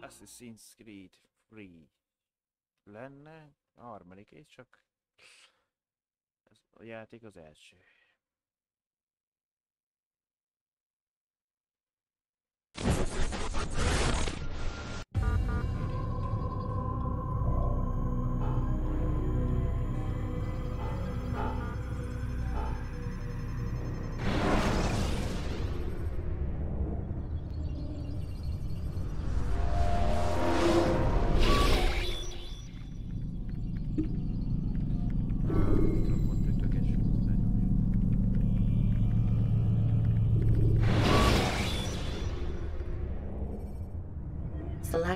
Assassin's Creed Free lenne, a harmadik és csak ez a játék az első.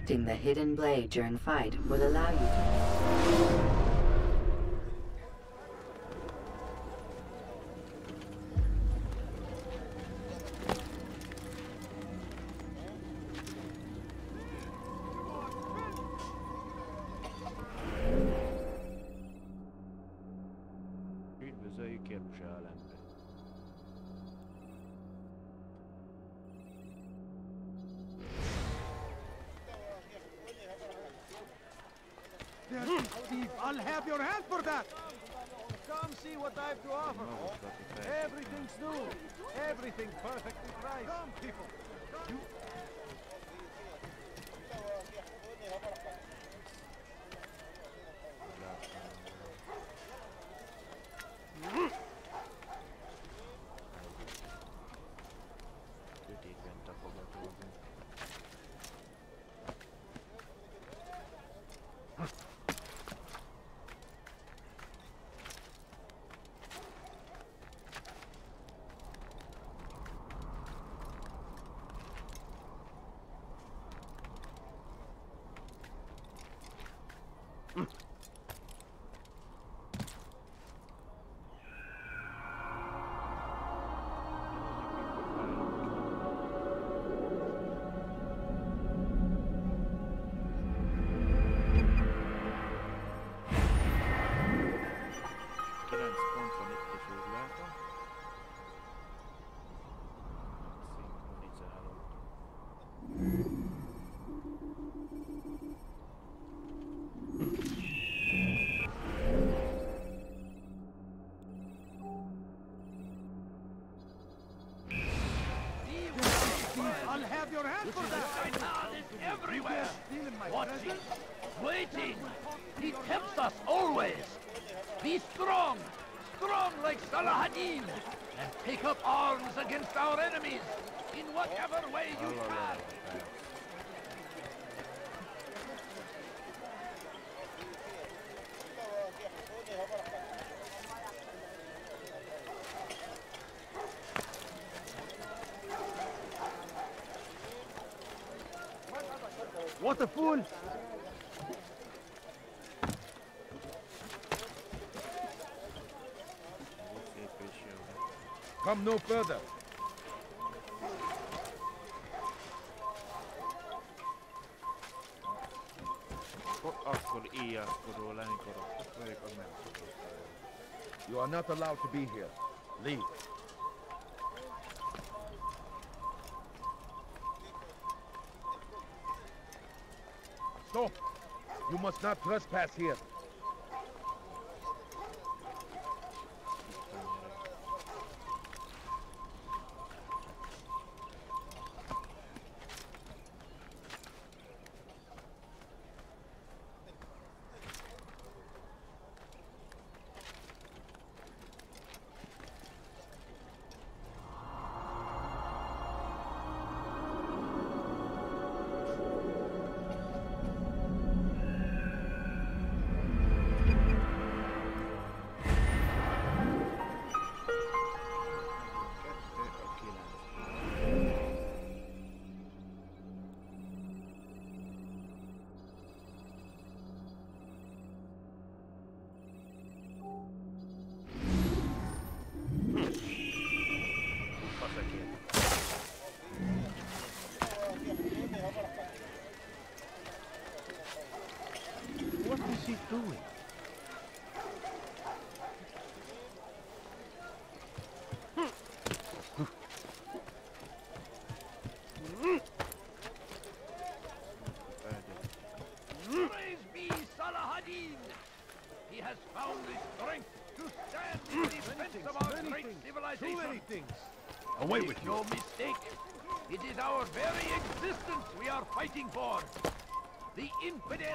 Selecting the hidden blade during fight will allow you to have your hand for that. everywhere. Stealing my Watching, waiting. He tempts us always. Be strong, strong like Salahadin, and take up arms against our enemies in whatever way you can. Allah. What a fool. Szép és jó. Come no further. You are not allowed to be here. Leave. Stop! You must not trespass here.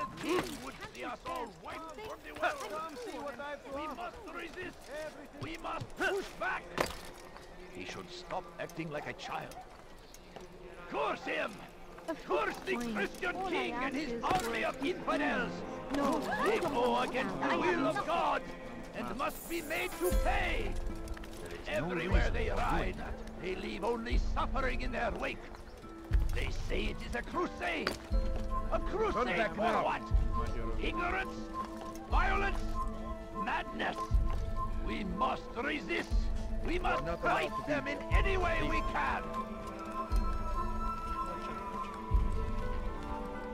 Infidel king would see us all wiped from the world. Come see what I've to We must resist. Everything. We must push back. He should stop acting like a child. Curse him! Curse the Fine. Christian All king and his army of infidels! No, They go against the will of God and must be made to pay! Everywhere they ride, they leave only suffering in their wake. They say it is a crusade. A crusade for now. what? Ignorance? Violence? Madness? We must resist. We must fight them in any way we can.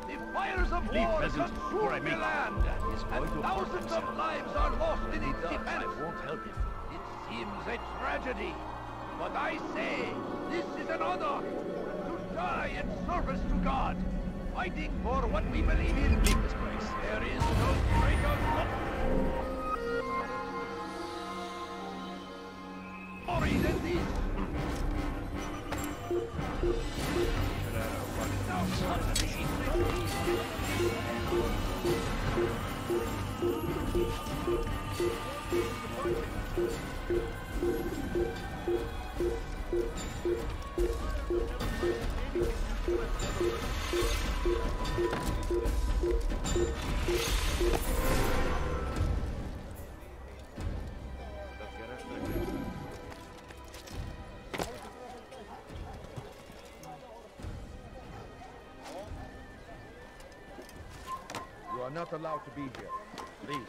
The fires of Leave war peasants before I consume the land, and going to hurt thousands of lives are lost in its defense. I won't help him. It seems a tragedy, but I say this is an honor die in service to God, fighting for what we believe in. This place. There is no greater glory allowed to be here. Leave.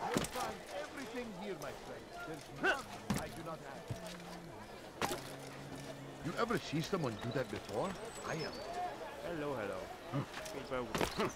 You'll find everything here, my friend. There's nothing I do not have. You ever see someone do that before? I am. Hello, hello. Hmm.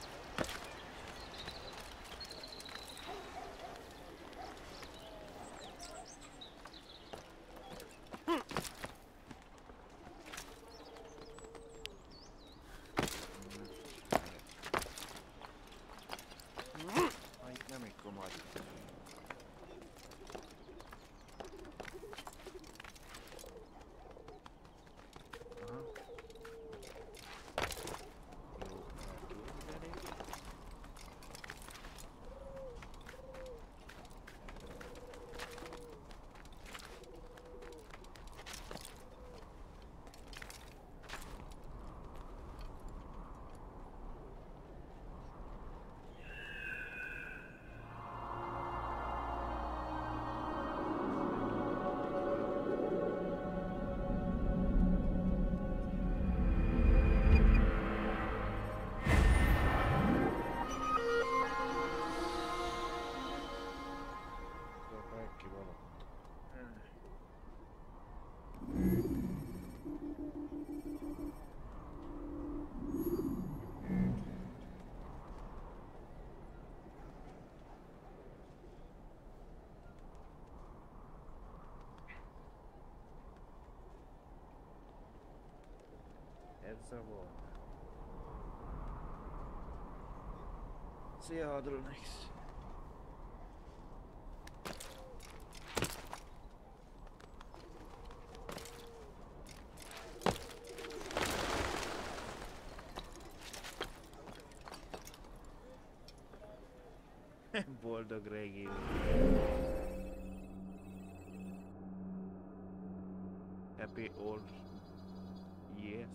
Ez a volt. Szia, Hadronix! Boldog régi. Happy old years.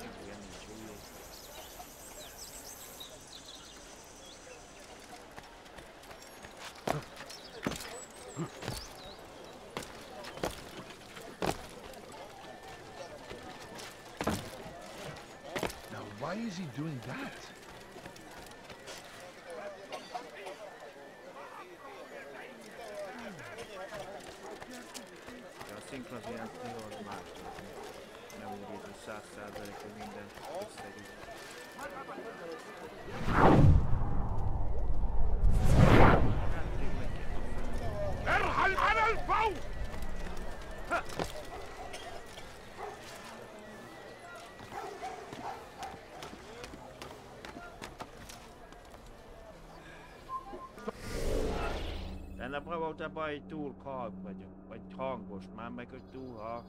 Igen, nincs új. Now, why is he doing that? A szinkronzének az más. Nem úgy ez a száz százalék, hogy minden összegyűjt. Próbáltam, hogy túl halk vagyok, vagy hangos, már meg, hogy túl halk.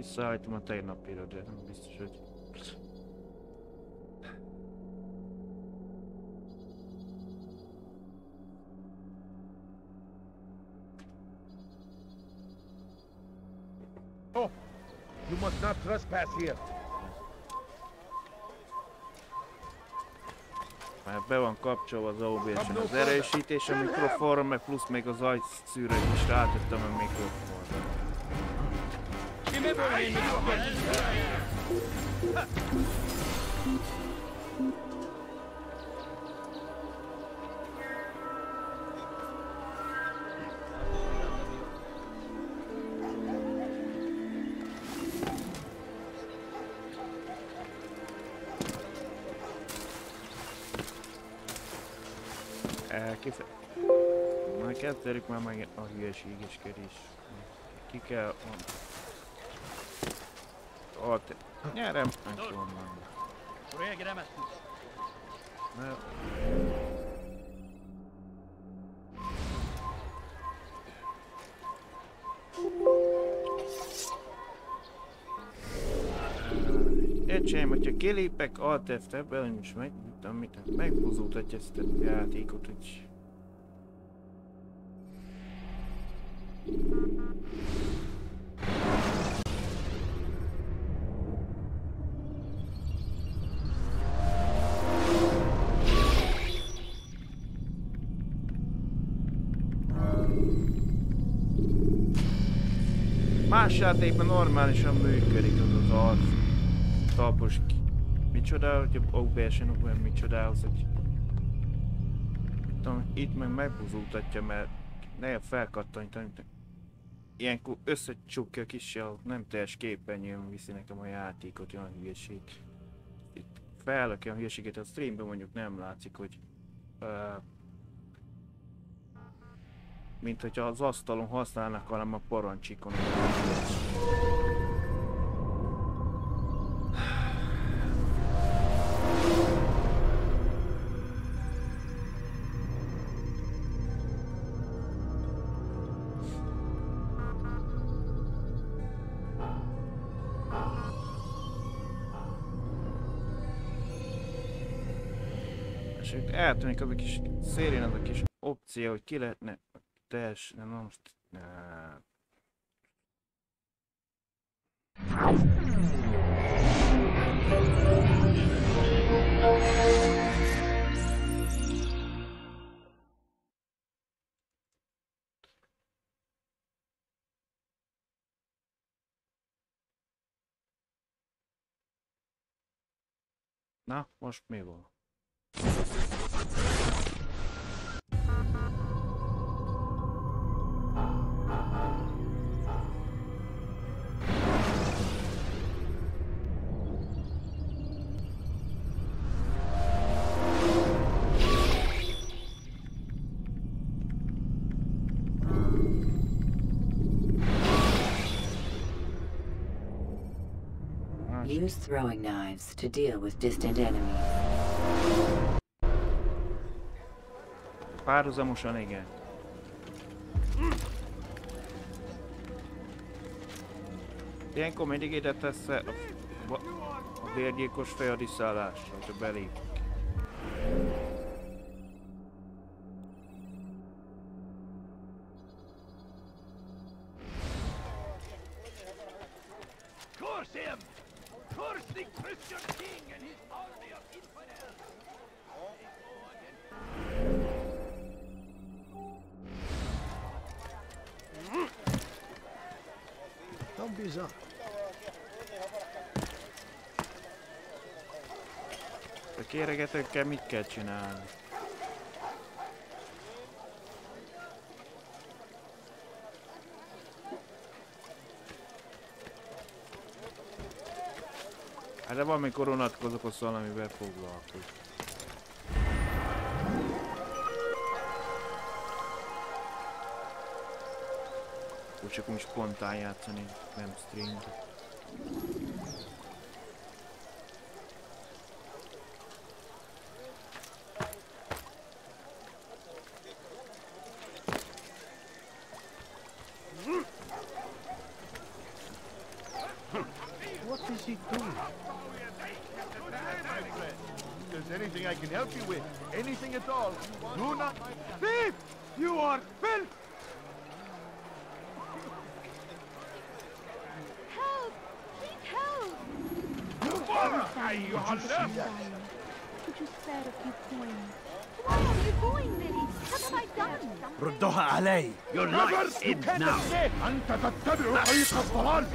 Visszaállítom a tegnapira, de nem biztos, hogy... Oh, you must not trespass here. Már be van kapcsolva az OBS-en az erősítés a mikrofonra, meg plusz még az ajszűrőt is rátettem a mikrofonra. Elkife... Már kezdődik már meg a hülyeségeskedés. Ki kell... Ott... Nyerem! Meg onnan. Ne- Öcsém, hogyha kilépek Alt F-tel, és meg, tudom mit, meghúzódhatja ezt a játékot, hogy... játékban normálisan működik az az arc. Tapos ki. Micsoda, hogy OBS-en micsodához, hogy... Tudom, itt meg megbuzultatja, mert ne felkattantani. Ilyenkor összecsukja kis nem teljes képernyőn viszi nekem a játékot, olyan hülyeség. Itt felrakja a hülyeséget, a streamben mondjuk nem látszik, hogy... Uh, mint hogyha az asztalon használnak valami a parancsikon. És itt eltűnik az a kis szélén az a kis opció, hogy ki lehetne teljes, nem na most... Uh, Na, most Use throwing knives to deal with distant enemies. Párhuzamosan igen. Ilyenkor mindig ide tesz a, a, vérgyilkos fej a diszállásra, hogyha belép. Kell csinálni? Hát de valamikor unatkozok, az valamivel foglalkozok. Úgy csak úgy spontán játszani, nem stream. Now. أنت تتبع طريق الضلال.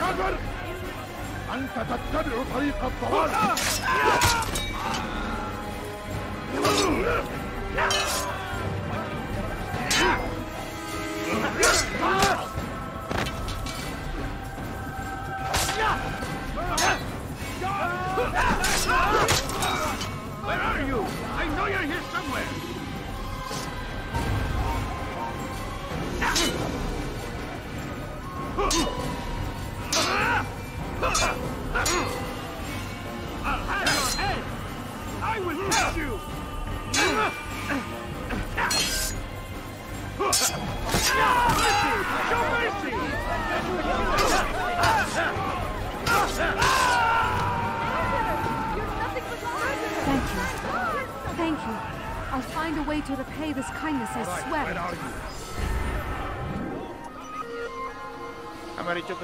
كفر أنت تتبع طريق الضلال.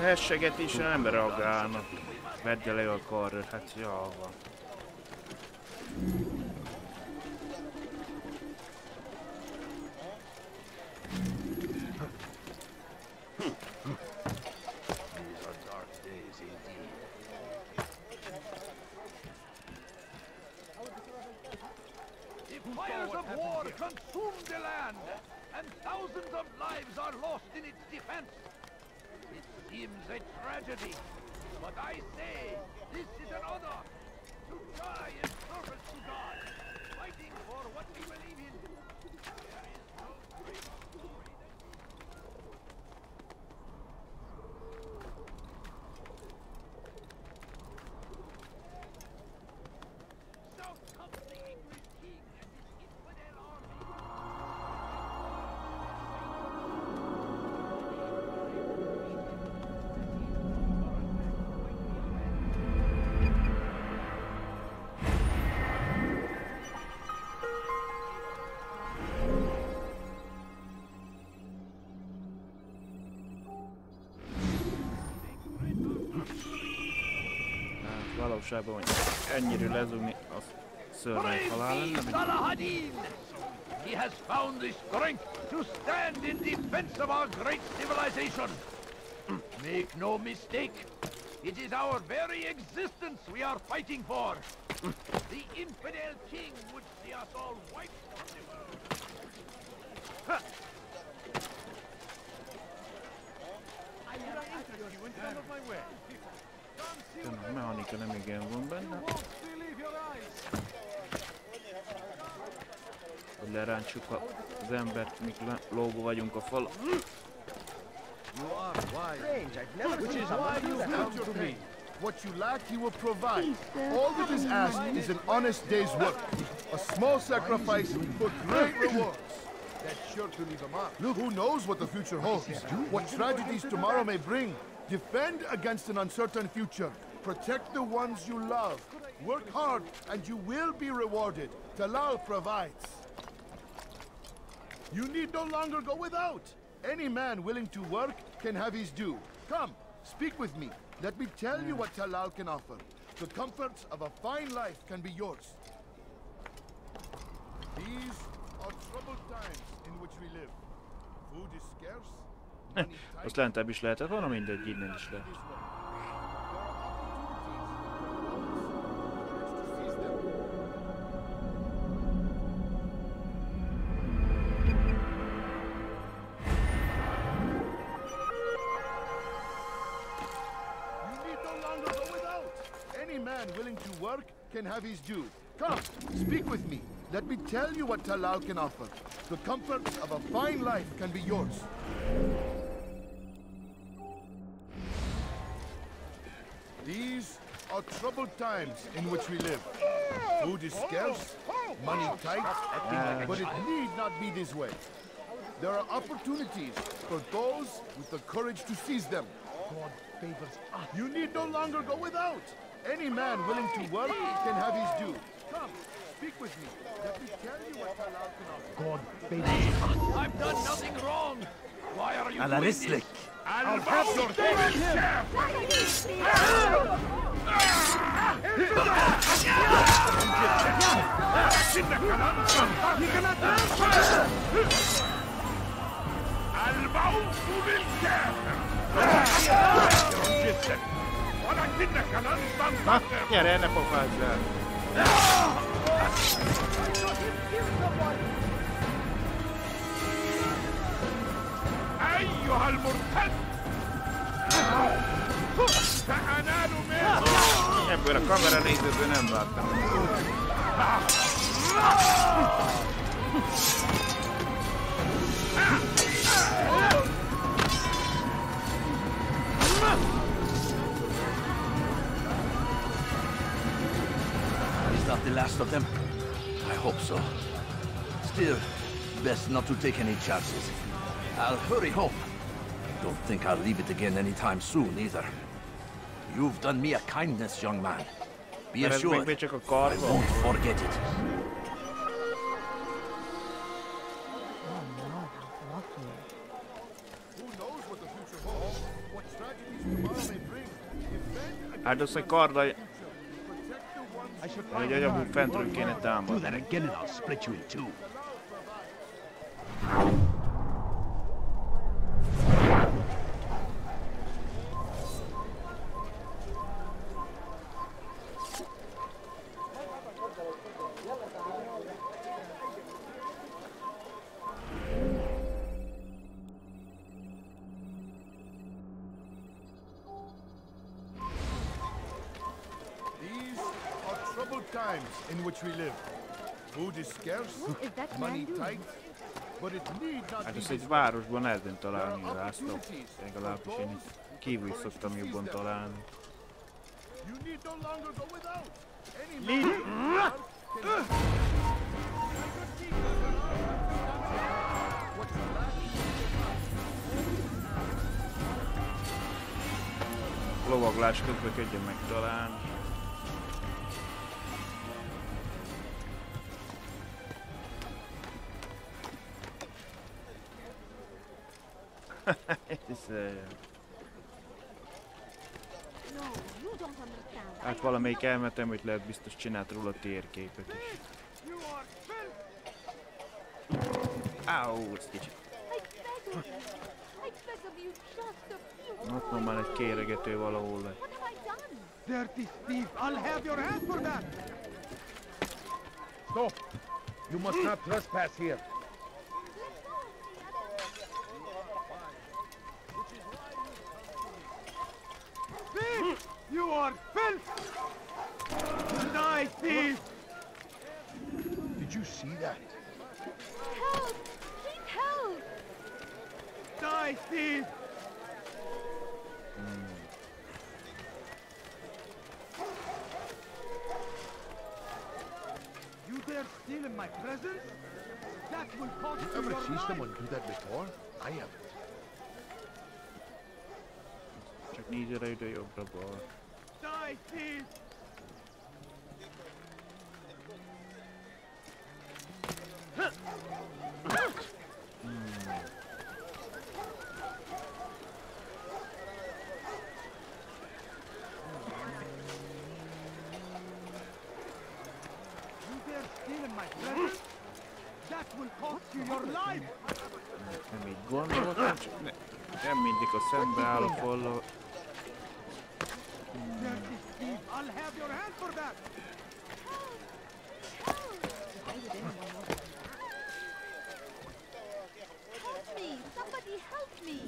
A hessegetésre nem reagálnak. Vedd le a karrőt, hát jó van. Mint He has found the strength to stand in defense of our great civilization. Make no mistake, it is our very existence we are fighting for. The infidel king would see us all wiped from the world. a mechanika nem igen van benne. Hogy lerántsuk a- az embert, míg le- lógó vagyunk a fal. Which is why you come to me. What you lack, he will provide. All that is asked is an honest day's work. A small sacrifice for great rewards. That's sure to leave a mark. Look, who knows what the future holds? What tragedies tomorrow may bring. Defend against an uncertain future. Protect the ones you love. Work hard, and you will be rewarded. Talal provides. You need no longer go without. Any man willing to work can have his due. Come, speak with me. Let me tell you what Talal can offer. the comforts of a fine life can be yours. These are troubled times in which we live. Food is scarce. Azt lentebb is lehetett volna, mindegy, innen is lehet. Man willing to work can have his due. Come, speak with me. Let me tell you what Talal can offer. The comforts of a fine life can be yours. These are troubled times in which we live. Food is scarce, money tight, but it need not be this way. There are opportunities for those with the courage to seize them. God favors us. You need no longer go without. Any man willing to work can have his due. Come, speak with me. Let me tell you what Talal can offer. God, baby. I've done nothing wrong. Why are you doing this? I'll have your head البعوث بالكافر جدا Na, تنتصر gyere, ne pofázz el! أيها المرتد سأنال منه Ebből a kamera nézőből nem láttam. Is The last of them? I hope so. Still, best not to take any chances. I'll hurry home. Don't think I'll leave it again anytime soon, either. You've done me a kindness, young man. Be Mert ez még assured, még csak a I won't forget it. Who knows what the future holds? What tragedies tomorrow may bring? Defend Hát az, hogy karddal, protect the ones I should find egyébként Talal. fentről kéne Do támadni. that again and I'll split you in two. These are troubled times in which we live. Food is scarce, What is that money man doing? tight, but it need not Hát be ezt this egy way. városban lehetne találni a rászlót. Legalábbis én itt kívül is szoktam jobban találni. You need no longer go without. Any man willing to work can What's left Lovaglás közben könnyen megtalálni. Ez. Hát valamelyik elmetem, hogy lehet biztos csinált róla térképet is. Áú, ez kicsit. Ott van már egy kéregető valahol. le. Dirty thief! I'll have your hand for that! Stop! You must not trespass here. Thief! You are filth! Die, thief! Did you see that? Help! Please help! Die, thief! You dare steal in my presence? That will cost you Ever your see life. someone do that before? I haven't. csak négy oda jobbra bal. Hmm. Die, thief! Nem így gondoltam, csak ne, nem mindig a szembe áll a falla, Dirty thief, I'll have your hand for that. Help me! Somebody help me!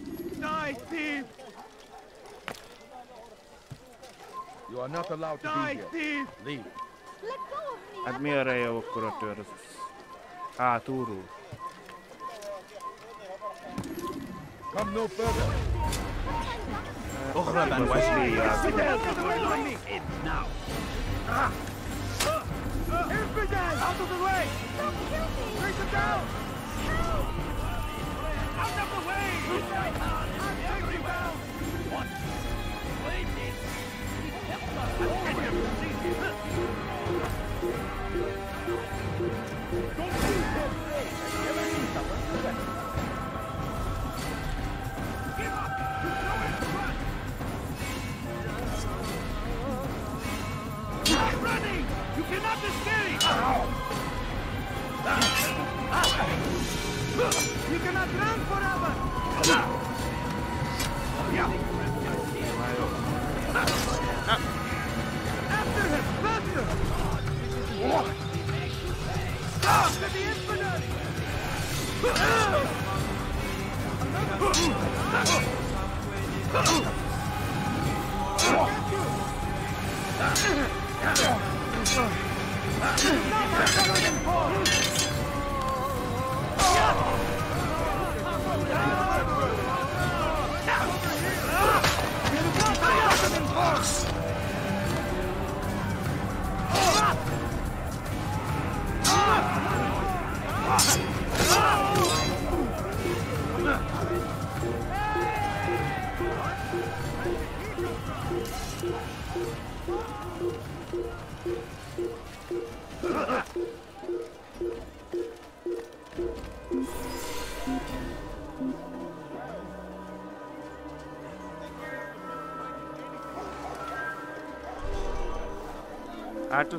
Die, thief! You are not allowed to Die, be here. thief! Leave. Let go of me! Hát mi ereje akkor a tör? Hátulról. Come no further. Ohraban vagy léjjel. Now! Infidel! Out of the way! Don't kill me! Take him down! Out of the way! Take him down! What? Wait it! He us You cannot escape! Ah! Ah! You cannot run forever!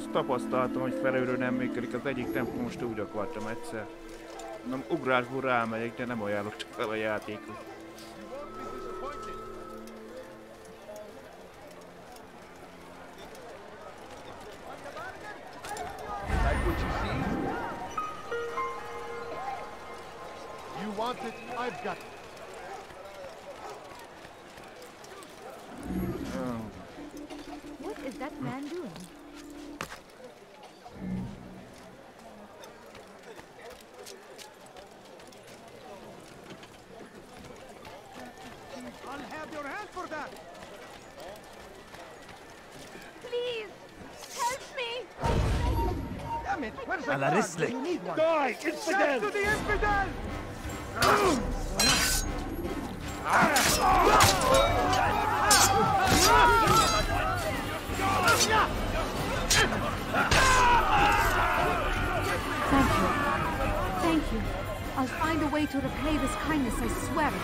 Azt tapasztaltam, hogy felülről nem működik. Az egyik tempó most úgy akartam egyszer. Nem, ugrásból rámegyek, de nem ajánlok csak fel a játékot. I've got. What is that man doing? Need one. Die, Shout infidel! to the infidel! Thank you. Thank you. I'll find a way to repay this kindness, I swear it.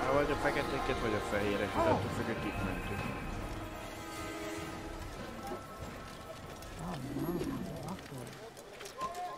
Hát vagy a feketéket, vagy a fehéreket, attól függ, hogy kik mentünk.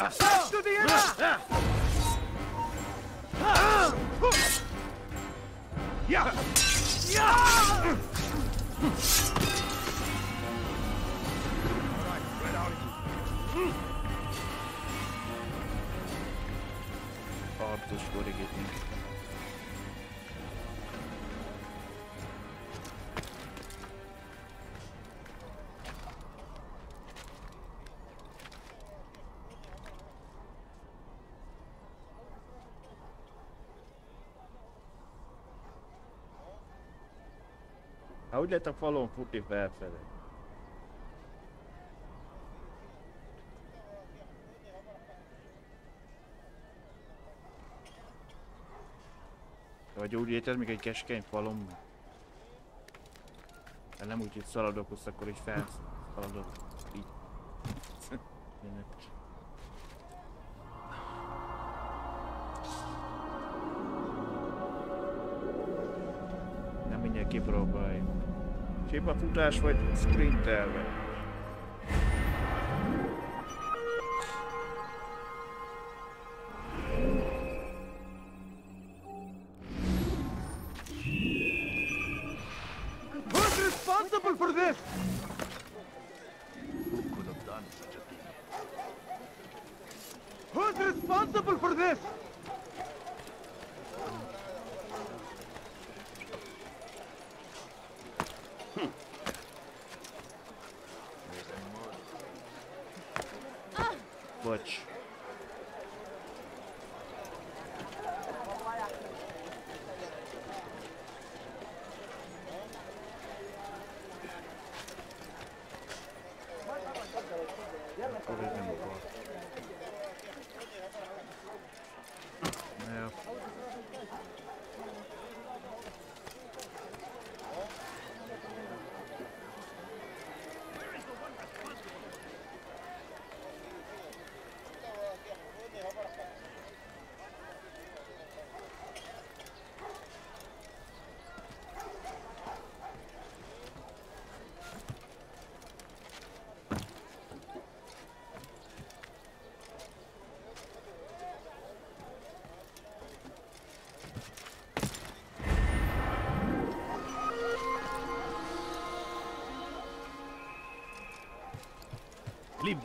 Shout to the infidel! Yeah! Harcoskodik itt Hogy lehet a falon futni felfelé? Vagy úgy érted, még egy keskeny falon meg? Hát nem úgy, hogy szaladok, osz, akkor is felszaladok. Így. nem mindenki próbál. Csépafutás vagy sprintelve?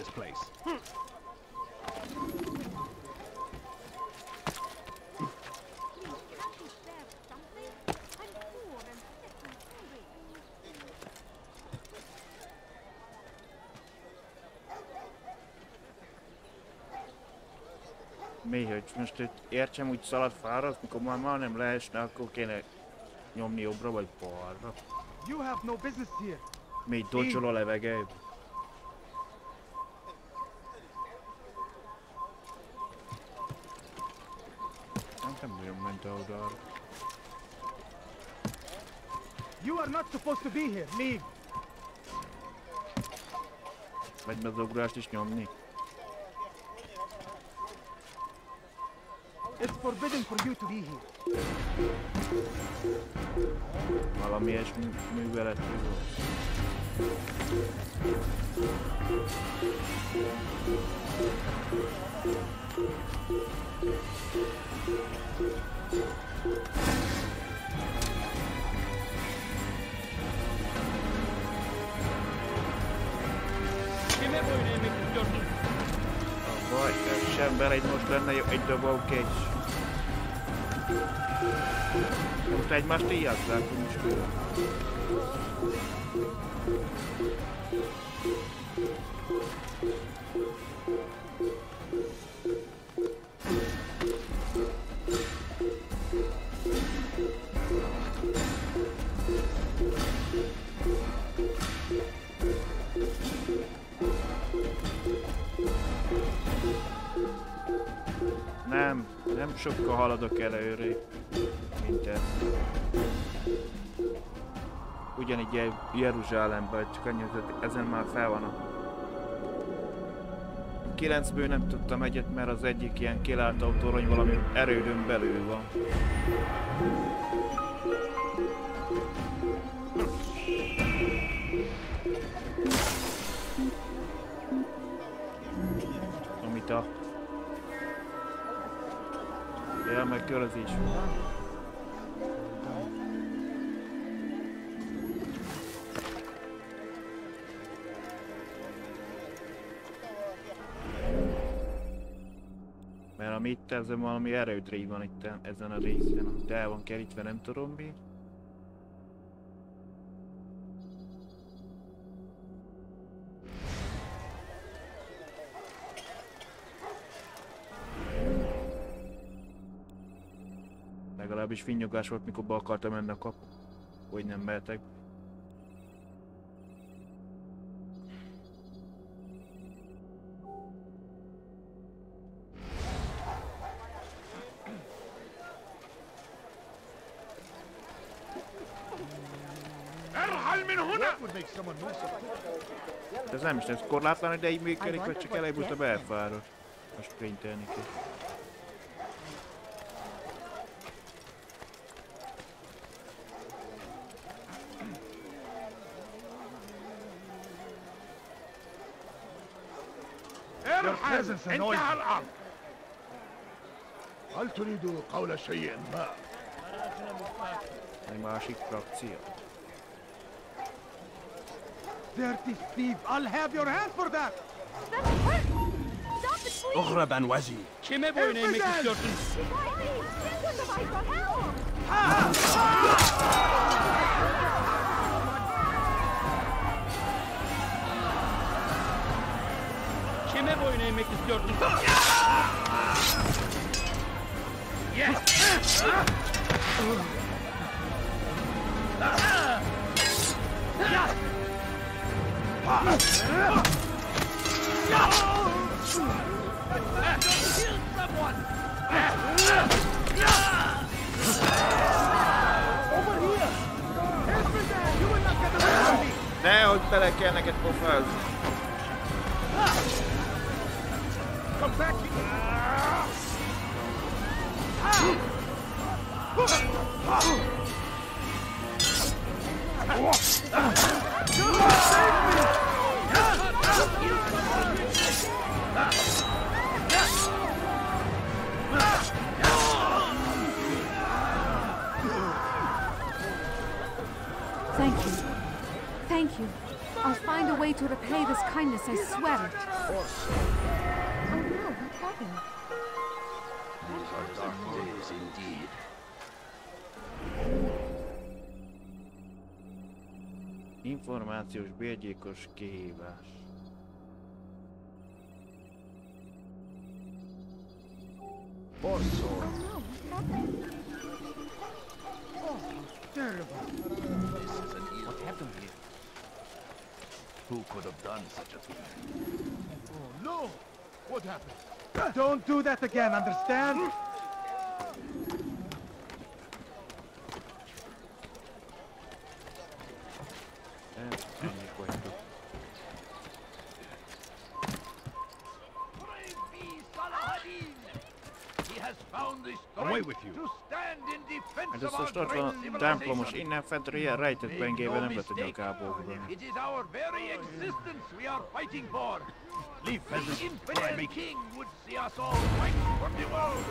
Sick and hungry. Mi, hogy most itt értsem úgy szalad fáradt, mikor már, már nem leesne, akkor kéne nyomni jobbra vagy balra. You have no business here. Még docsol a levegőbe. Supposed to be here. Leave. Megy be az ugrást is nyomni. It's forbidden for you to be here. Valami volt. A baj, ez sem bele, most lenne jó egy dobó kecs. Most egymást íjázzák, hogy haladok előre, mint ez. Ugyanígy Jer- Jeruzsálemben, csak annyi, hogy ezen már fel van a... Kilencből nem tudtam egyet, mert az egyik ilyen kilátó torony valami erődön belül van. Körözés van. Mert ami itt ezen valami erődrény van itt ezen a részen, amit el van kerítve, nem tudom mi. is finnyogás volt, mikor be akartam menni a kap, hogy nem mehetek. De ez nem is nem korlátlan ideig működik, vagy csak előbb-utóbb elfárad. Most sprintelni kell. لازم سنوي انتهى الأمر هل تريد قول شيء ما؟ أي ماشي كراكتير Dirty thief, I'll have your hand for that. اغرب عن وجهي. كم أبوي نيمك الشرطي؟ Nehogy bele kell neked pofázni. Thank you. Thank you. I'll find a way to repay this kindness, I swear it. Oh what happened? These are dark days indeed. Információs bérgyilkos kihívás. Oh no, what happened? What happened here? Who could have done such a thing? Oh no! What happened? Don't do that again, understand be Saladin! He has found the Away with you. to stand in defense Hát of ez our most ott great van a templomos, civilization. innen fentről ilyen rejtett Make pengével no nem lehet tudni a mistake, kábulni. It is our very existence we are fighting for. Leave The peasants infidel king would see us all fight for the world.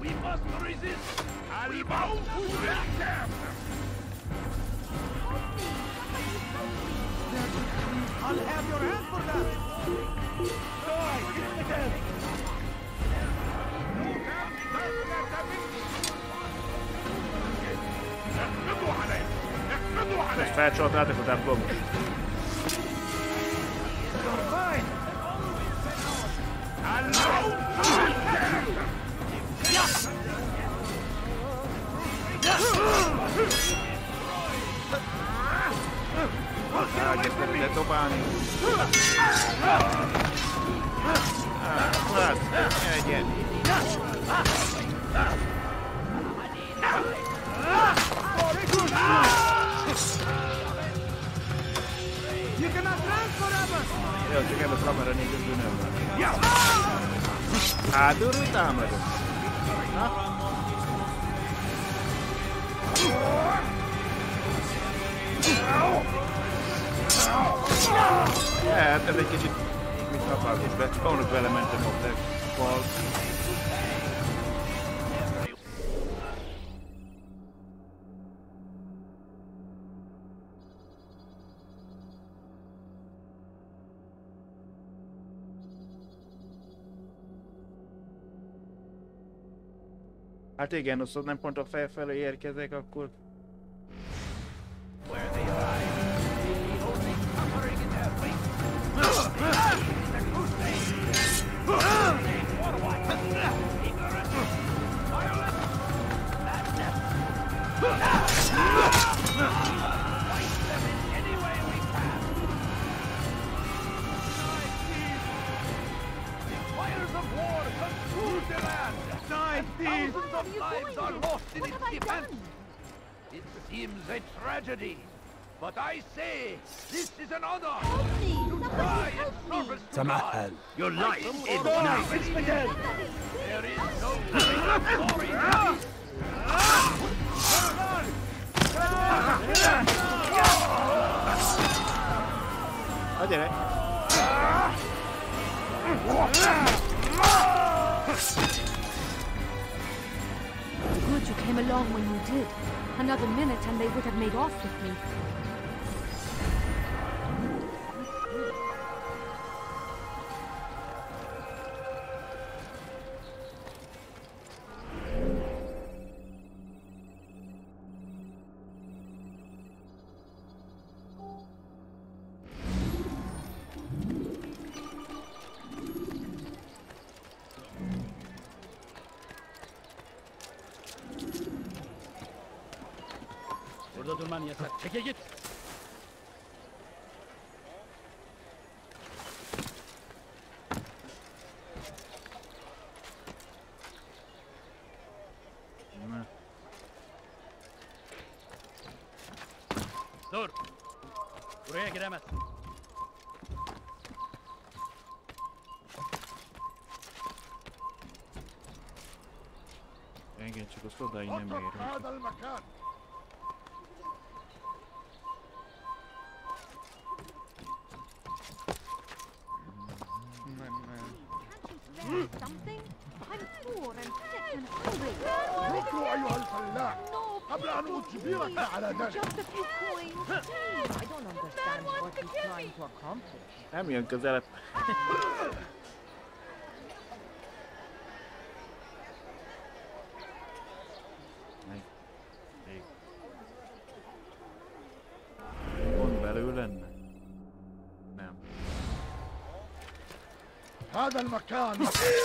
We must resist. We must attack them. I'll have your hand for that! Die! Hit him again! Ezt felcsaltátok a templomos. Fine! Elkezdtem ide dobálni. Ah, hát, egyen. You csak ebben a kamera néző nem van. Hátulról támadok. Na? Hát, ez egy kicsit mit napálkoz be. Pont belementem ott egy fal. Hát igen, azt nem pont a fel felé érkezek, akkor Fires you lives doing are this? lost in What its defense. It seems a tragedy. But I say, this is an honor. Help me! To try Somebody in help me! service to Tamahal. Your life Some ends order now. is needed. There is no greater glory. Ah, direi. Good you came along when you did. Another minute and they would have made off with me. داينامير هذا المكان ردوا أيها الفلاح قبل أن أجبرك على ذلك I don't understand what he's trying to accomplish. I'm your gazelle. down.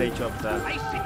kicsit belé csaptál.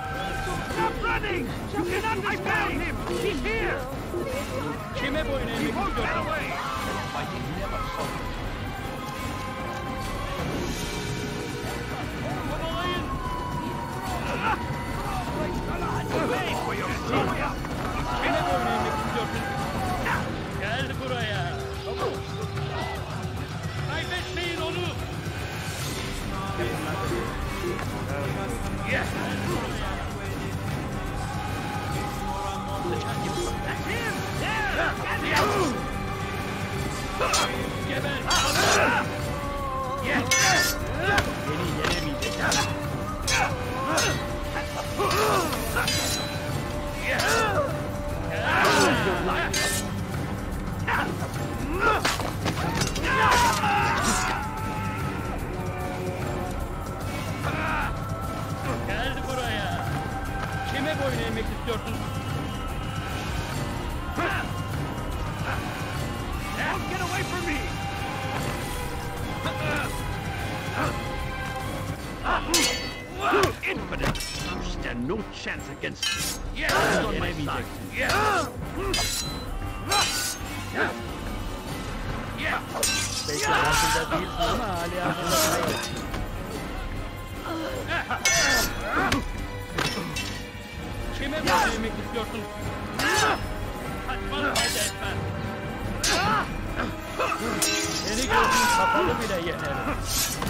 Kapalı bile yenerim. Hát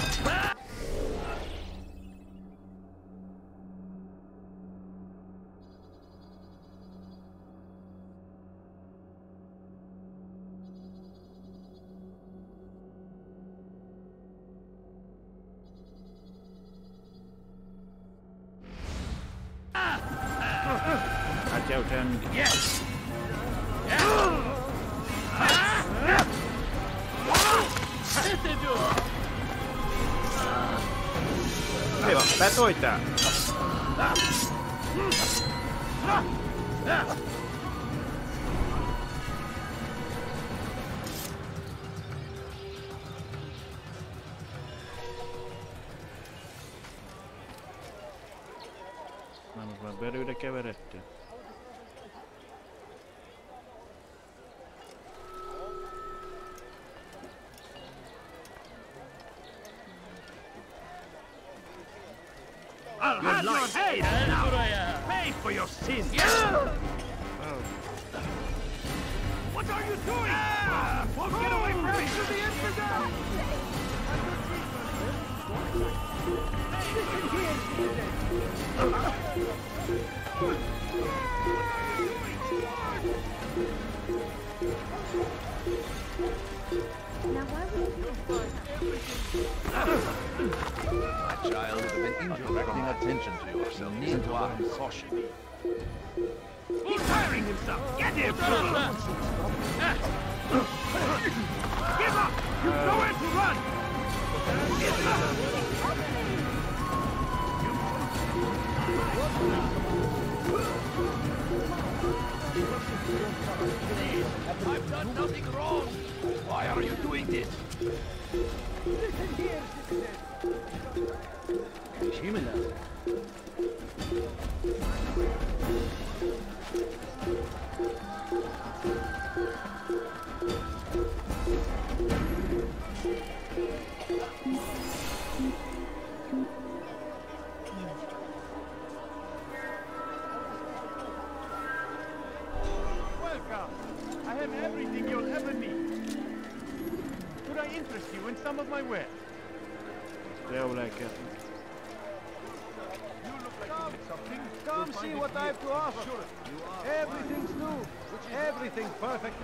mi van? Betoltál? Perfect.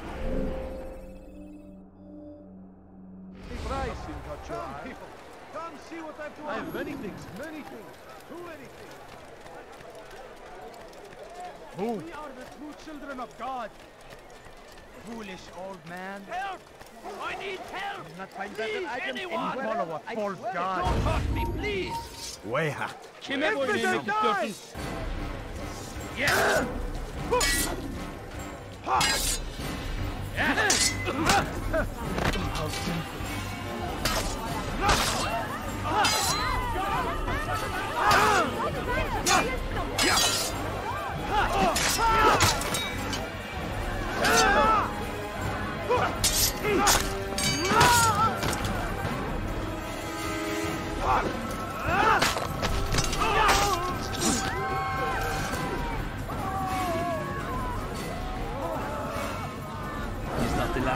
The price in Come, people. Come see what I have to offer. I have many things. Many things. Too many things. Who? We are the true children of God. Foolish old man. Help! I need help! Not find Please, better items anyone! in follow a false god. Don't hurt me, please! Kime boyun eğmek istiyorsun? Yes! He's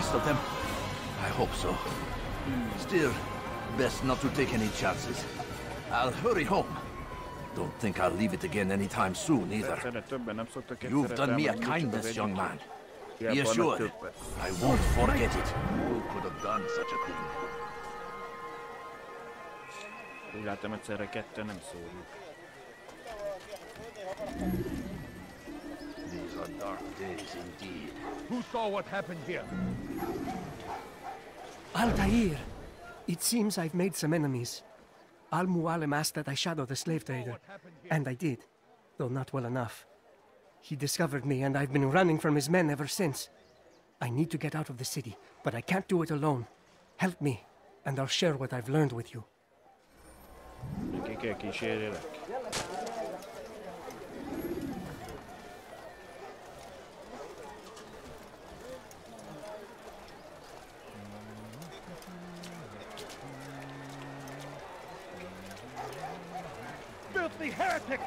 last of them. I hope so. Still, best not to take any chances. I'll hurry home. Don't think I'll leave it again anytime soon either. You've done me a kindness, young man. Be assured. I won't forget it. Who could have done such a thing? Látom egyszerre kettő nem. These are dark days indeed. Who saw what happened here? Altair! It seems I've made some enemies. Al Mualim asked that I shadow the slave trader, and I did, though not well enough. He discovered me, and I've been running from his men ever since. I need to get out of the city, but I can't do it alone. Help me, and I'll share what I've learned with you. Kísérjelek. Filthy heretic!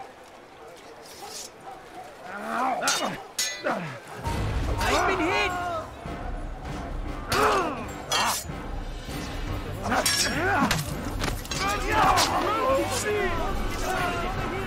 I've been hit! Die!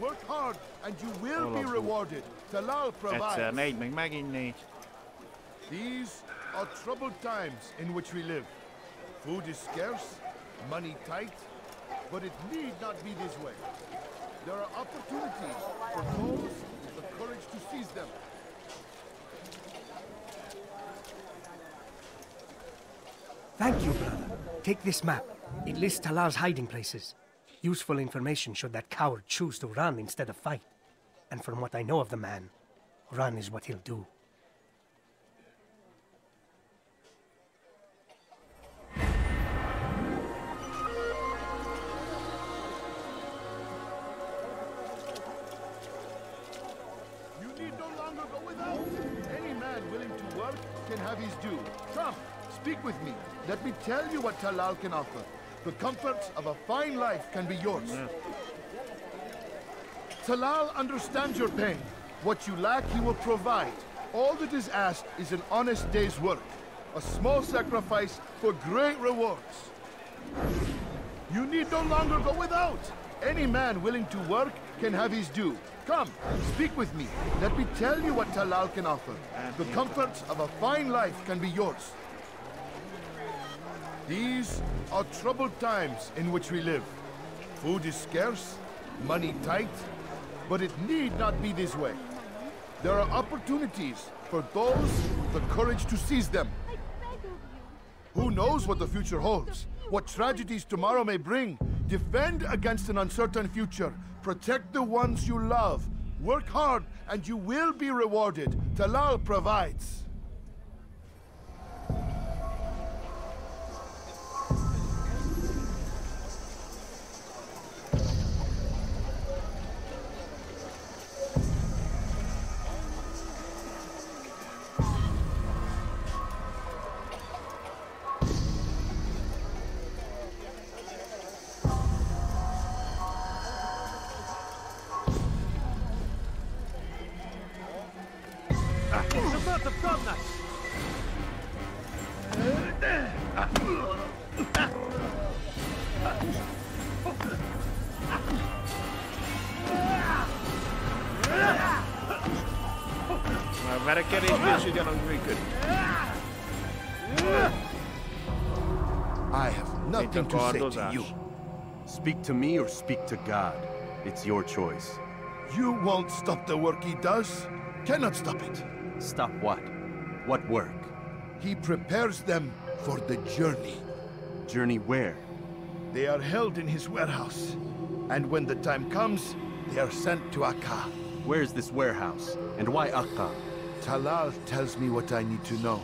Work hard and you will be rewarded. Talal Egyszer uh, provides. négy, meg megint négy. These are troubled times in which we live. Food is scarce, money tight, but it need not be this way. There are opportunities for those with the courage to seize them. Thank you, brother. Take this map. It lists Talal's hiding places. Useful information should that coward choose to run instead of fight. And from what I know of the man, run is what he'll do. You need no longer go without. Any man willing to work can have his due. Come, speak with me. Let me tell you what Talal can offer. The comforts of a fine life can be yours. Talal understands your pain. What you lack, he will provide. All that is asked is an honest day's work. A small sacrifice for great rewards. You need no longer go without. Any man willing to work can have his due. Come, speak with me. Let me tell you what Talal can offer. The comforts of a fine life can be yours. These are troubled times in which we live. Food is scarce, money tight, but it need not be this way. There are opportunities for those with the courage to seize them. Who knows what the future holds? What tragedies tomorrow may bring? Defend against an uncertain future. Protect the ones you love. Work hard and you will be rewarded. Talal provides. Nothing to say to kardozás. you. Speak to me or speak to God. It's your choice. You won't stop the work he does. Cannot stop it. Stop what? What work? He prepares them for the journey. Journey where? They are held in his warehouse. And when the time comes, they are sent to Akka. Where's this warehouse? And why Akka? Talal tells me what I need to know.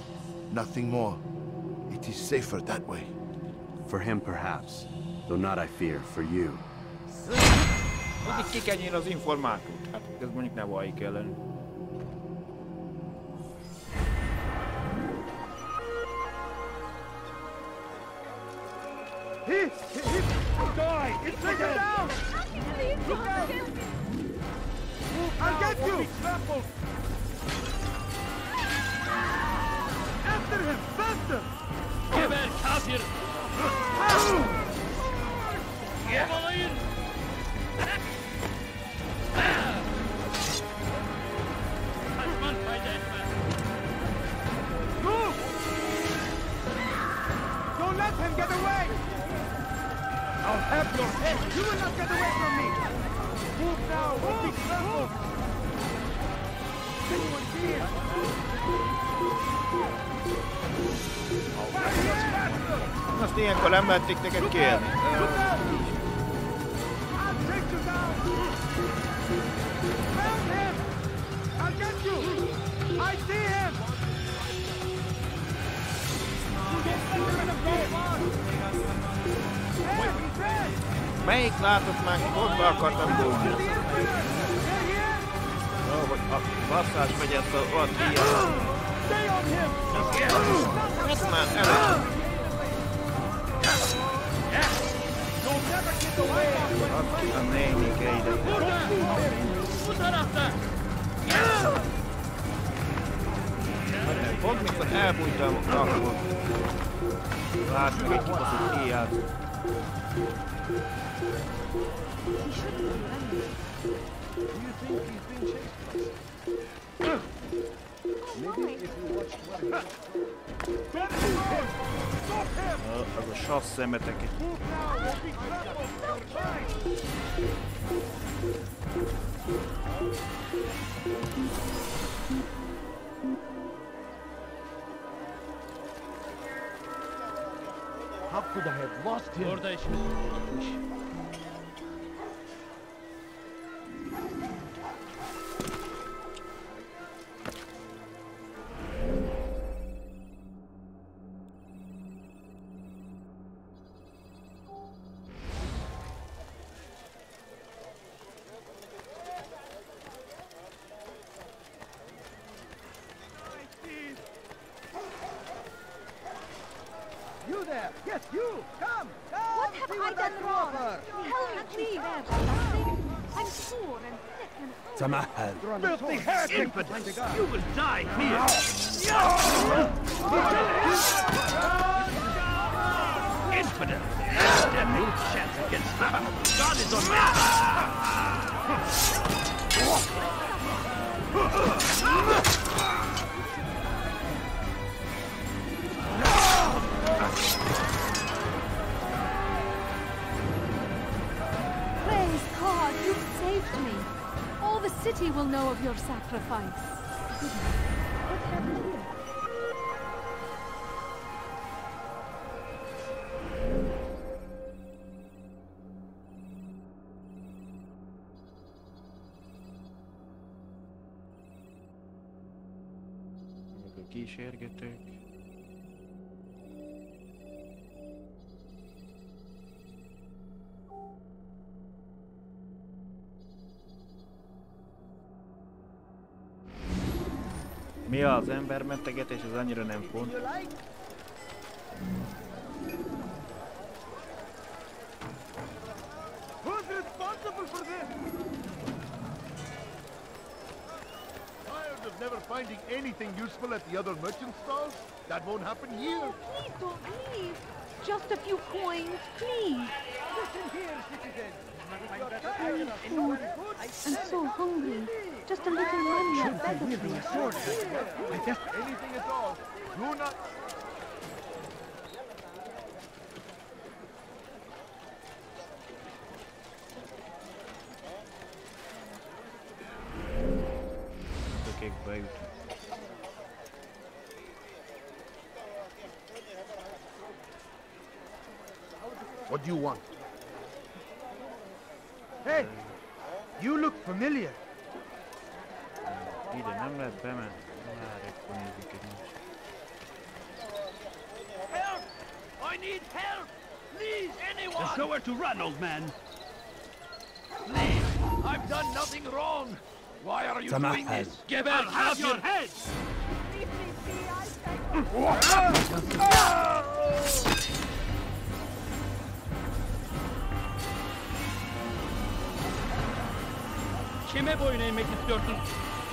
Nothing more. It is safer that way. For him, perhaps. Though not, I fear, for you. Mindig ki az informátort. Hát ez mondjuk ne valljuk ellen. He, he, he, die! It's Take him down! Look out! I'll get you! After him! Faster! Geber kafir! Kovalayın! Kaçman fayda etmez. Move! Don't let him get away! I'll have your head! You will not get away from me! Move now! Move! Trampled! Anyone? Azt ilyenkor nem lehették neked kérni. Look Ö, out! I'll take you down! Found him! I'll get you! I see him! Hey, he's dead! Melyik látott már, ott be akartam dugni? Ó, vagy a basszás megy ezt a rohadt híjat. Stay on him! Ezt már elő. You'll never get away! Add ki a nénike ide. Bu tarafta! Pont mikor elbújtam, akkor lát meg egy kibaszott éjjel. He shouldn't be angry. Do you think he's being chased by Az a sasz szemeteket. How could I have lost him? Orada işimiz bitmiş. Mi az ember mentegetés, az annyira nem of never finding anything useful at the other merchant stalls? That won't happen here. Oh, please don't leave. Just a few coins, please. Listen here, citizen. I'm so hungry. Just a little money at Battlefield. I guess anything at all. Do not... Tökék bejut. What do you want? Hey! You look familiar. Ide nem lehet bemenni. Várj, akkor nézzük egy. Help! I need help! Please, anyone! There's nowhere to run, old man. Please! I've done nothing wrong! Why are you doing this? Give out half your head! Kime boyun eğmek istiyorsun?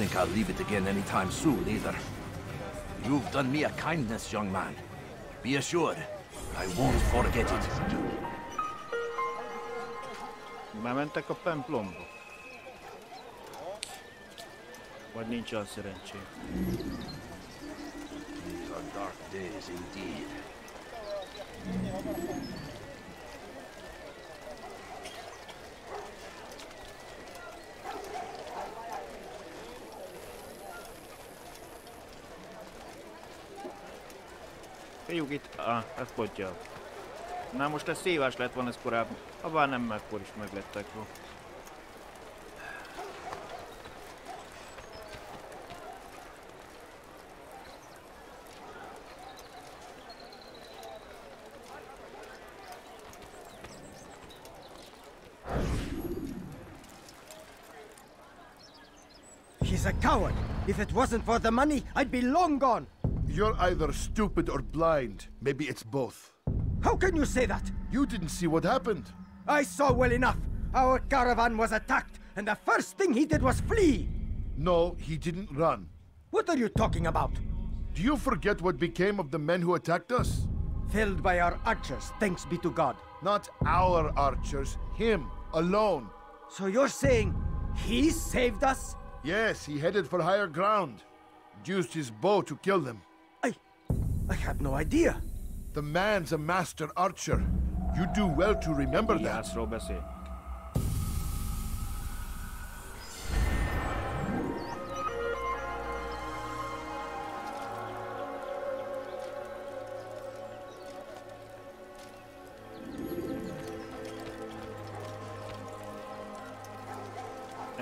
think I'll leave it again anytime soon, either. You've done me a kindness, young man. Be assured, I won't forget it. Bementek a templomba? Vagy nincs olyan szerencsém? These are dark days indeed. Fiúk itt... Ah, ez potya. Na most ez szívás lett volna ez korábban. Ha bár nem, akkor is meglettek volna. He's a coward. If it wasn't for the money, I'd be long gone. You're either stupid or blind. Maybe it's both. How can you say that? You didn't see what happened. I saw well enough. Our caravan was attacked, and the first thing he did was flee. No, he didn't run. What are you talking about? Do you forget what became of the men who attacked us? Felled by our archers, thanks be to God. Not our archers, him, alone. So you're saying he saved us? Yes, he headed for higher ground. Used his bow to kill them. I... I had no idea. The man's a master archer. You do well to remember that. Íjászról beszél.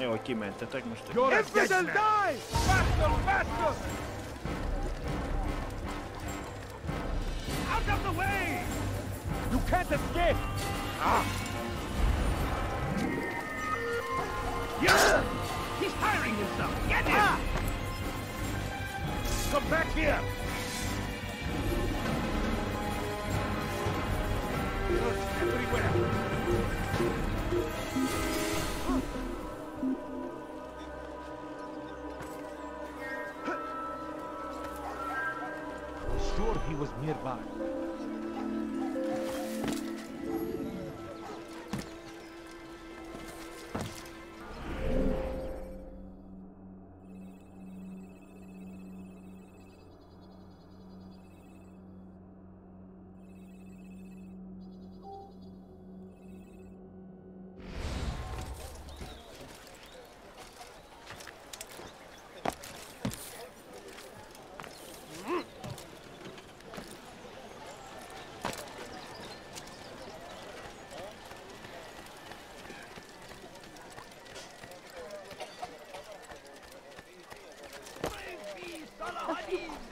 Jó, hogy kimentetek most. You're a dead man. die! Faster, faster! Out of the way! You can't escape! Ah! Yeah! He's hiring himself! Get him! Ah! Come back here! Search everywhere! Sure he was nearby.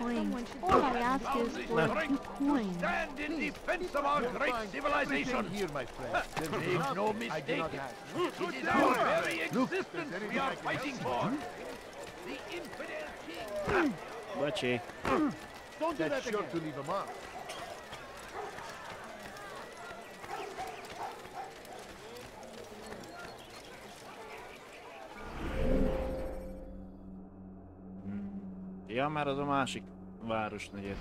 Coins. All I ask is for a few coins. Stand in defense of our great civilization. Here, my friend. There's Make no mistake. It is our very existence we are fighting for. The infidel king. Bocsi. Don't do that sure to leave a mark. Ja, már az a másik him!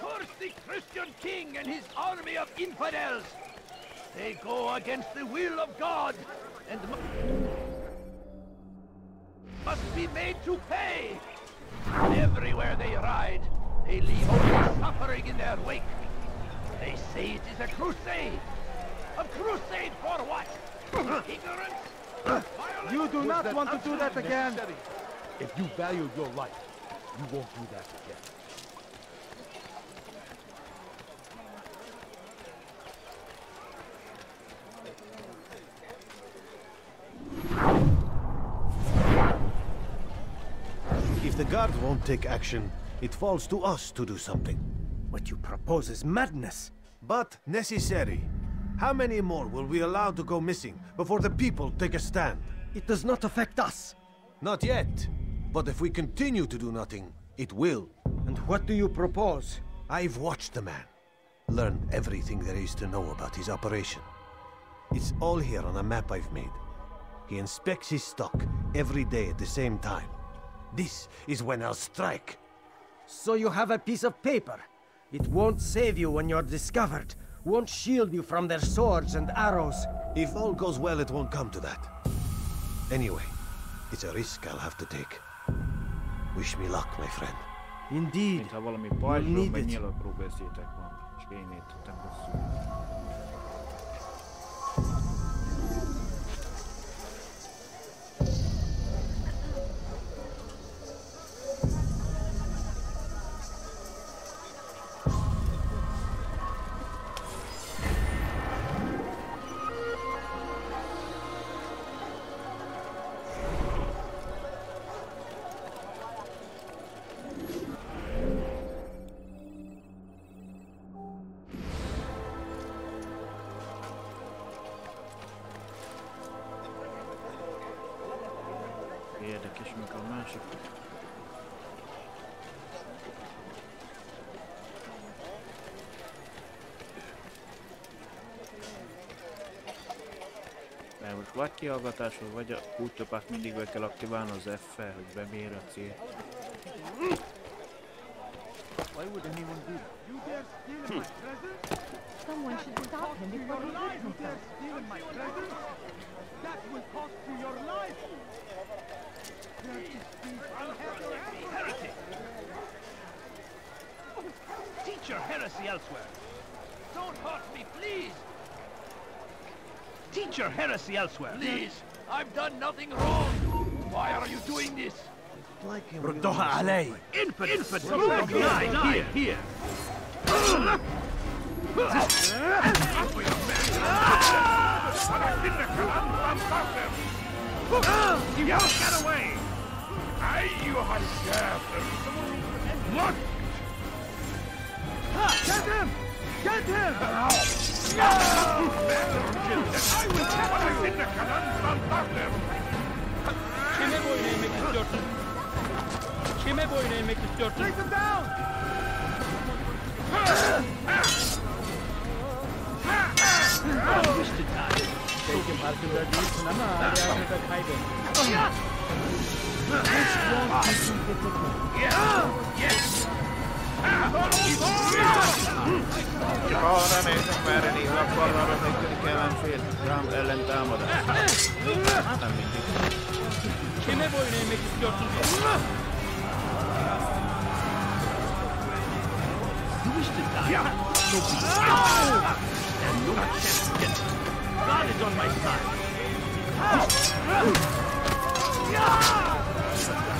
Curse the Christian king and his army of infidels! They go against the will of God and must be made to pay! Everywhere they ride, they leave only suffering in their wake. They say it is a crusade! A crusade for what? Ignorance? You do not want to do that again. If you value your life, you won't do that again. If the guard won't take action, it falls to us to do something. What you propose is madness. But necessary. How many more will we allow to go missing before the people take a stand? It does not affect us. Not yet. But if we continue to do nothing, it will. And what do you propose? I've watched the man. Learned everything there is to know about his operation. It's all here on a map I've made. He inspects his stock every day at the same time. This is when I'll strike. So you have a piece of paper. It won't save you when you're discovered. Won't shield you from their swords and arrows. If all goes well, it won't come to that. Anyway, it's a risk I'll have to take. Wish me luck, my friend. Indeed. Mintha valami You'll pajzsról need meg it. beszéltek volna, és én értettem rosszul. Most vagy a útcsapát mindig be kell aktiválni az F-fel, hogy bemér a cél. Why would anyone do that? You dare steal my treasure? Someone should stop him before he hurts You dare himself. steal my treasure? That will cost you your life! Teach your heresy elsewhere. Don't hurt me, please! Teach your heresy elsewhere. Please, I've done nothing wrong. Why are you doing this? Rudoha Alei! Infidels! Infidels! Die, die, here! You get away! I, you Hashem! Look! Get him! Get him! Kime boyun eğmek istiyorsun? Kime boyun eğmek istiyorsun? Him down! Belki farkında değilsin ama hayatını da kaybettin. Bara med sfären i lappar och mycket krävan fel fram eller damoda. Nem mindig. Kime boyun eğmek istiyorsun? You wish to die? Yeah. So be it. And no chance to get it. God is on my side. Thank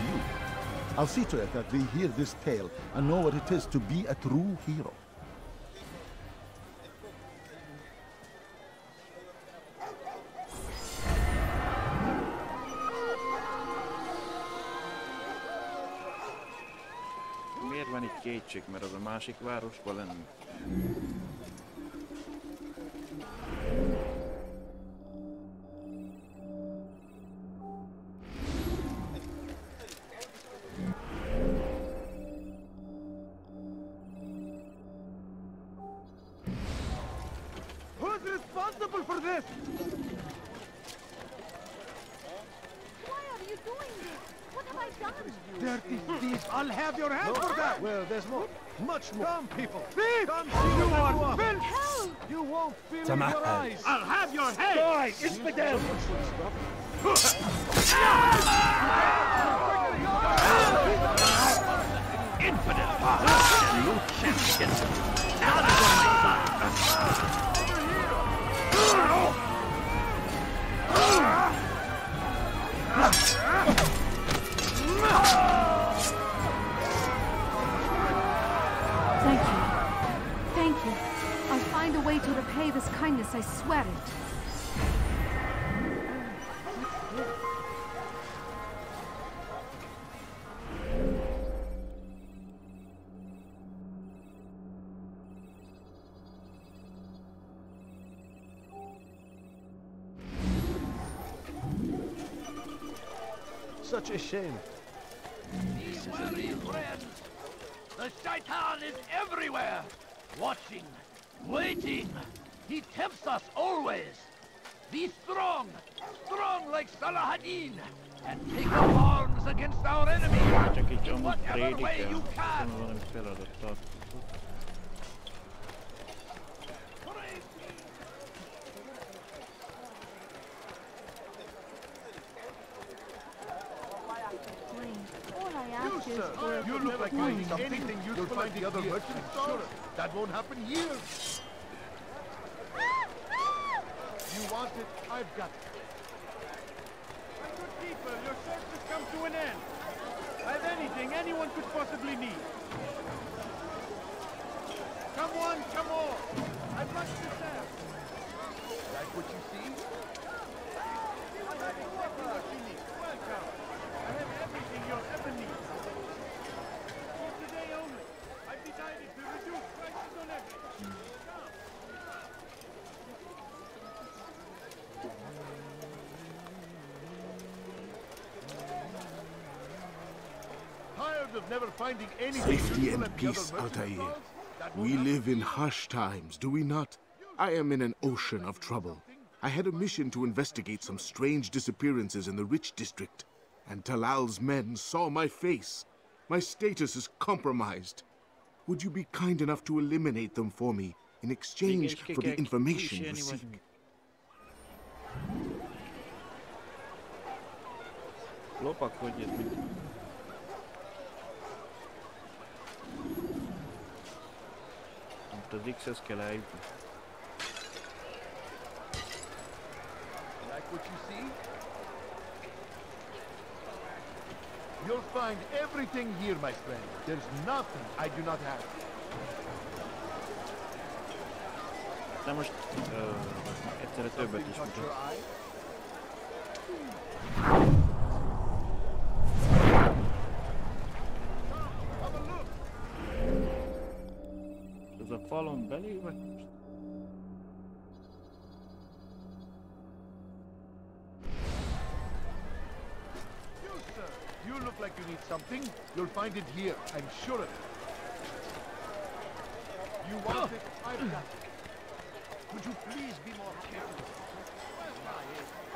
I'll see to it that they hear this tale and know what it is to be a true hero. Miért van itt kétség, mert az a másik városban? responsible for this! Why are you doing this? What have I done? Dirty thieves! I'll have your hand no. for that! Well, there's more. Much more. Come, people! Thief! Come you are filth! Help! You won't feel your head. eyes! I'll have your head! Die! It's Infidel! You champion! Thank you. Thank you. I'll find a way to repay this kindness, I swear it. Such a shame. These were real friends. The Shaitan is everywhere. Watching, waiting. He tempts us always. Be strong, strong like Salahadin, and take up arms against our enemies. In whatever way you can. Van valami feladat tart. All I ask is Sir, you look like finding anything you'll find the other merchants sure. That won't happen here. You want it? I've got it. My good people, your search has come to an end. I have anything anyone could possibly need. Come on, come on. I brought this out. Like what you see? I have exactly what you need. Welcome. I have everything you'll ever need. For today only, I've decided to reduce prices on everything. Tired of never finding anything Safety and at the other peace, Altair. We live in harsh times, do we not? I am in an ocean of trouble. I had a mission to investigate some strange disappearances in the rich district, and Talal's men saw my face. My status is compromised. Would you be kind enough to eliminate them for me in exchange for the information you seek? vagyunk. Lopakodj itt, mint... Itt az X-hez kell eljutni. Like what you see? You'll find everything here, my friend. There's nothing I do not have. De most ö, egyszerre többet is mutat. Falon belül vagy? You, sir. You look like you need something. You'll find it here. I'm sure of it. You want it? I've got it. Would you please be more careful?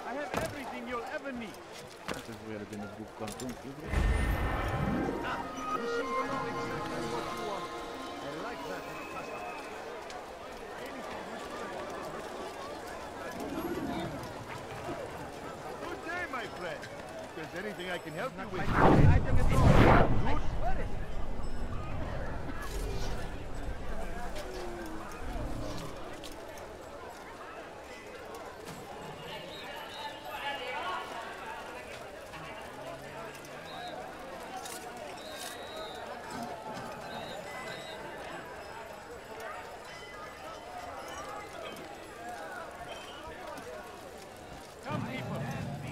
I have everything you'll ever need. Hát ez olyan, hogy bukkantunk ide. Ah, you seem to know exactly what you want. I like that in a customer. Anything useful at all. Good day, my friend. If there's anything I can help you with, Item at all. good. Swear it. Come, people.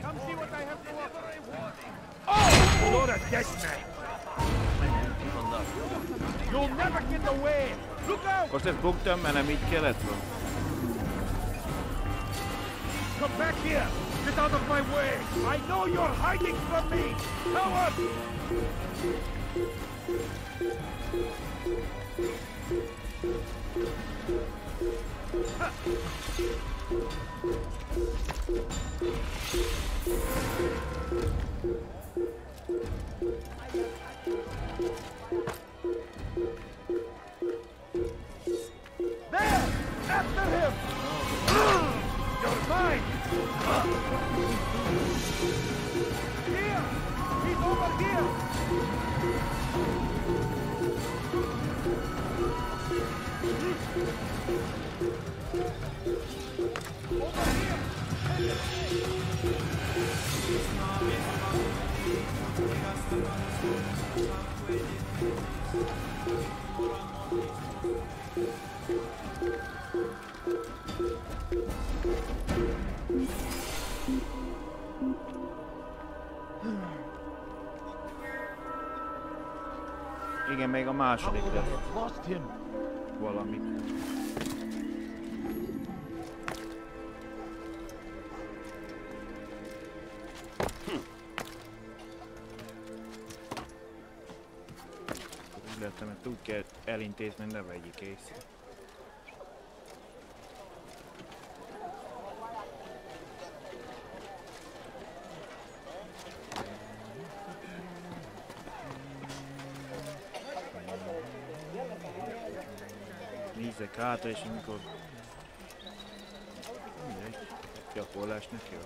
Come see what I have to offer. Oh! Lord of Death You'll never get away! Look out! Buktam, mert nem így kellett volna. Come back here! Get out of my way! I know you're hiding from me! Coward! Második lesz Lost him! valami. Úgy lettem, hogy úgy kell elintézni, ne vegyik észre. Hátra, és amikor... Mindegy, gyakorlásnak jó.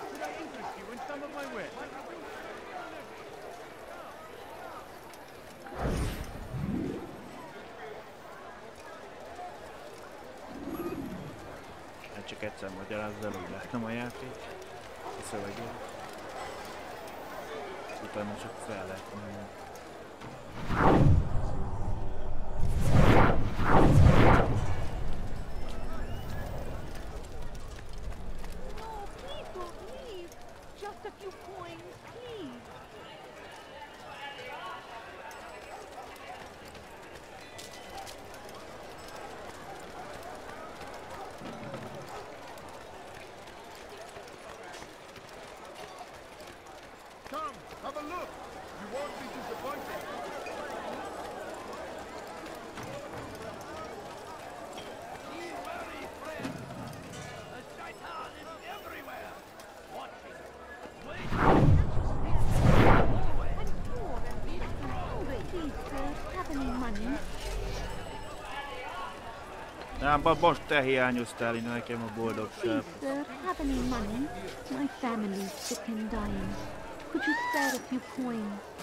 Should I interest you in some of my wares? Egyszer magyarázzal, úgy láttam a játék. A szövegét. Utána csak fel lehet menni. Nem, ba- most te hiányoztál innen nekem a boldogság. Please, sir, have any money? My family's sick and dying. Could you spare a few coins?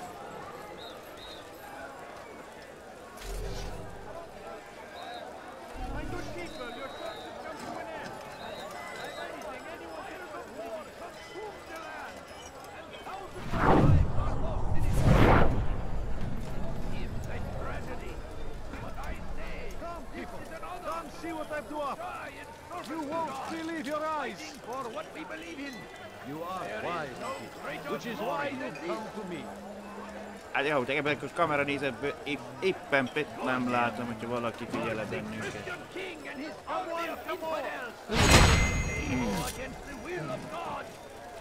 Kamera nézetből épp, éppen pét nem látom, hogyha valaki figyel bennünket. Christian king and his army of infidels. They go against the will of God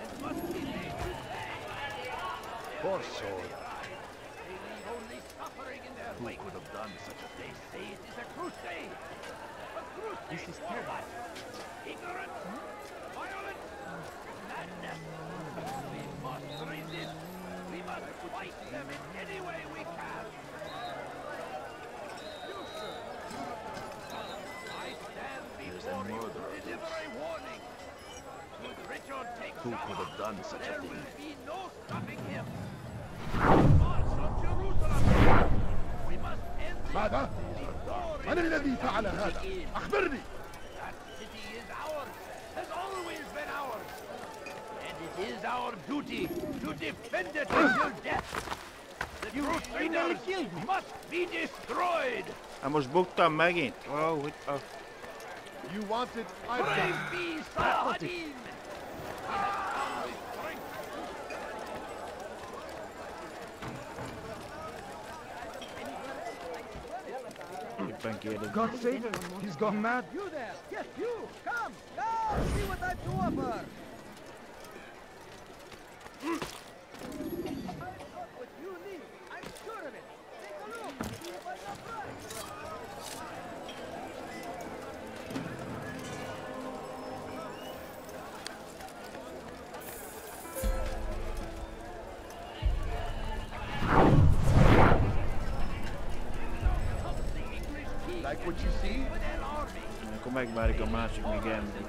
and must be made to Poor soul. They leave only suffering in their wake. Who could have done such a thing? They say it is a crusade. A crusade this is for what? Ignorance? Violence? Madness? We must resist. We must fight them in any way we can. I stand before you to deliver a warning. Should Richard take Who Saba, could have done such a there thing? will be no stopping him. March on Jerusalem. We must end this ماذا؟ before من it الذي فعل هذا؟ begins. أخبرني! That city is ours, has always been ours. And it is our duty to defend it until death. The Crusaders must be destroyed. Hát most buktam megint? Wow, hogy... Oh. You want it, I've got Brave it. God save him! He's gone mad! You there! Yes, you! Come! Now! See what I've to offer! Megvárjuk a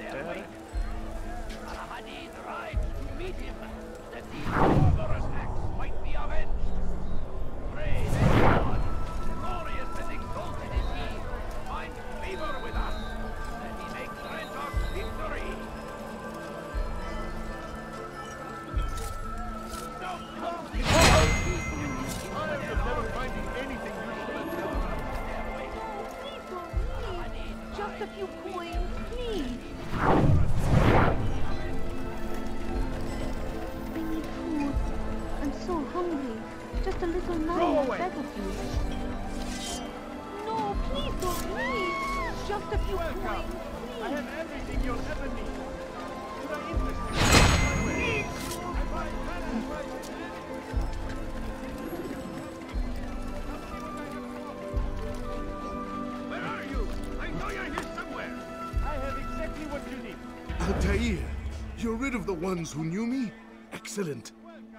ones who knew me? Excellent.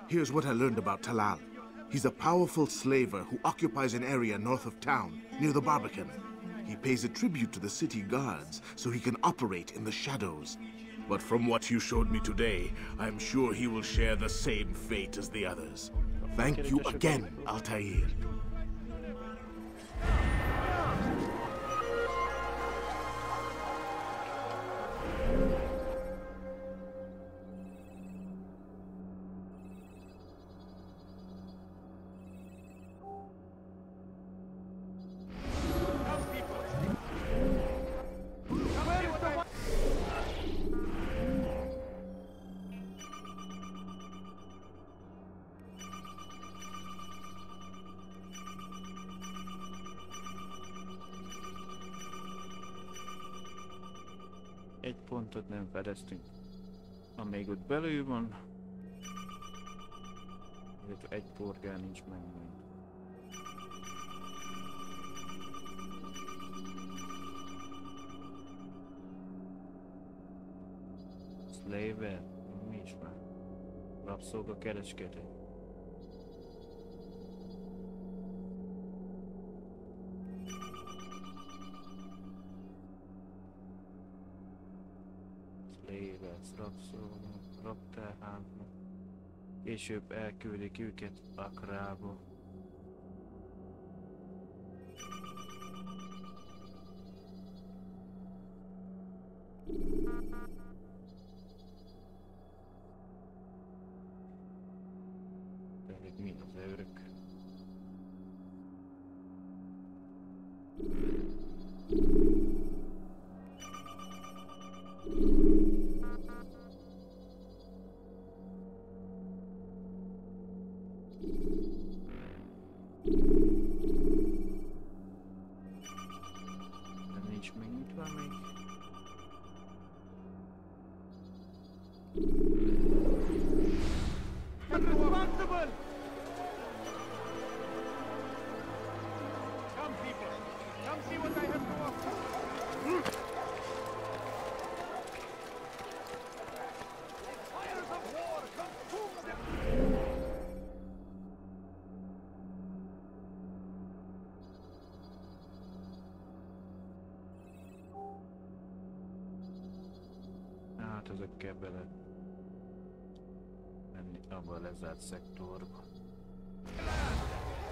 Here's what I learned about Talal. He's a powerful slaver who occupies an area north of town, near the Barbican. He pays a tribute to the city guards so he can operate in the shadows. But from what you showed me today, I'm sure he will share the same fate as the others. Thank you again, Altair. Belül van. Illetve egy porgán nincs meg még. Slaver? Mi is már? Rabszolga kereskedő. Slavers, rabszolga, rabtárházba. Később elküldik őket Akrába. Pedig mi az őrök? Ezekkel bele menni a lezárt szektorba.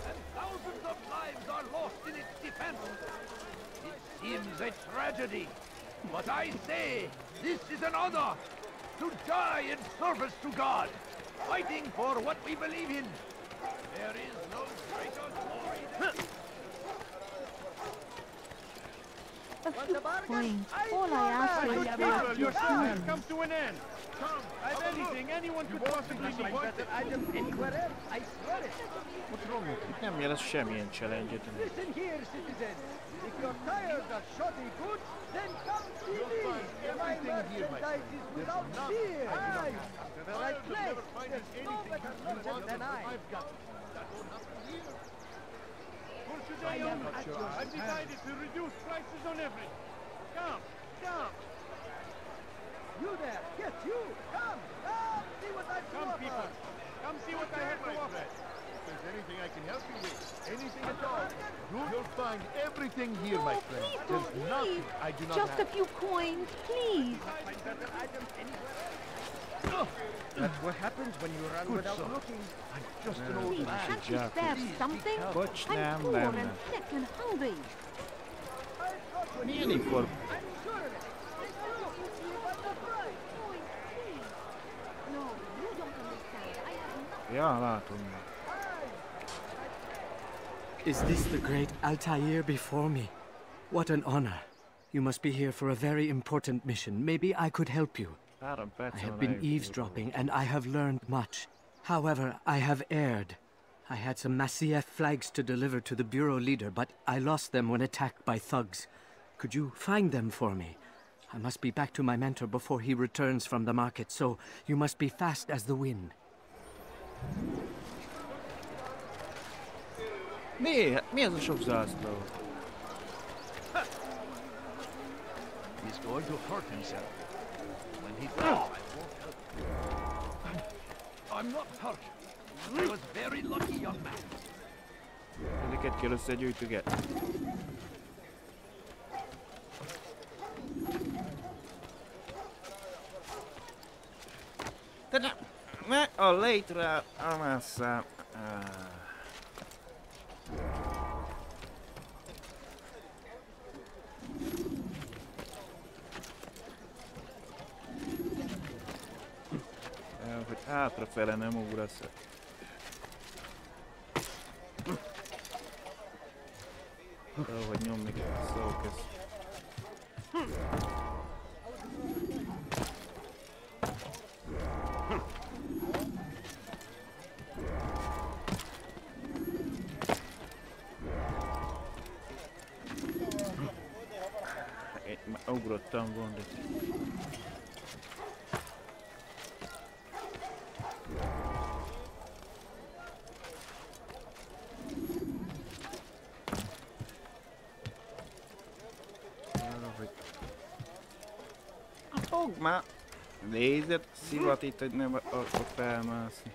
and thousands of lives are lost in its defense. It seems a tragedy, but I say this is an honor to die in service to God, fighting for what we believe in. There is no greater glory than... A. All I ask My is good for people, a few your service has come to an end. Come, I've anything anyone could possibly need. item anywhere else, I swear it. What's wrong with it? Nem jelez semmilyen challenge-et. Listen here, citizens. If you're tired of shoddy goods, then come see me. My merchandise is without fear. Aye, to the right place. There's no better merchant than I. What should I I am own? At your I've decided to reduce prices on everything. Come, come. You there, get you. Come, come, see what I've to Come, offer. people. Come see what I have to offer. If there's anything I can help you with, anything at all, you'll find everything here, my friend. Please don't nothing leave. I do not Just a few coins, please. Oh. Find better items anywhere else. That's what happens when you run Good without son. looking. I'm just an old Please, man. can't you spare something? Bocs, I'm nem poor and sick and hungry. Milyen inform... No, you don't understand. I have nothing. Ja, látom. Is this the great Altair before me? What an honor. You must be here for a very important mission. Maybe I could help you. Három I have been eljutni. eavesdropping and I have learned much. However, I have erred. I had some Masyaf flags to deliver to the bureau leader, but I lost them when attacked by thugs. Could you find them for me? I must be back to my mentor before he returns from the market, so you must be fast as the wind. Mi? Mi ez a sok zászló? He's going to hurt himself. When he does, I won't help him. I'm not hurt. I was very lucky, young man. Ezeket kell összegyűjtögetni. De nem, ne a létre a messze. Ah. Eh, Hogy hátrafele nem ugrasz. Valahogy nyomni kell a szóközt. Én már ugrottam volna. Már! Nézd, szivat itt, hogy nem akarok felmászni.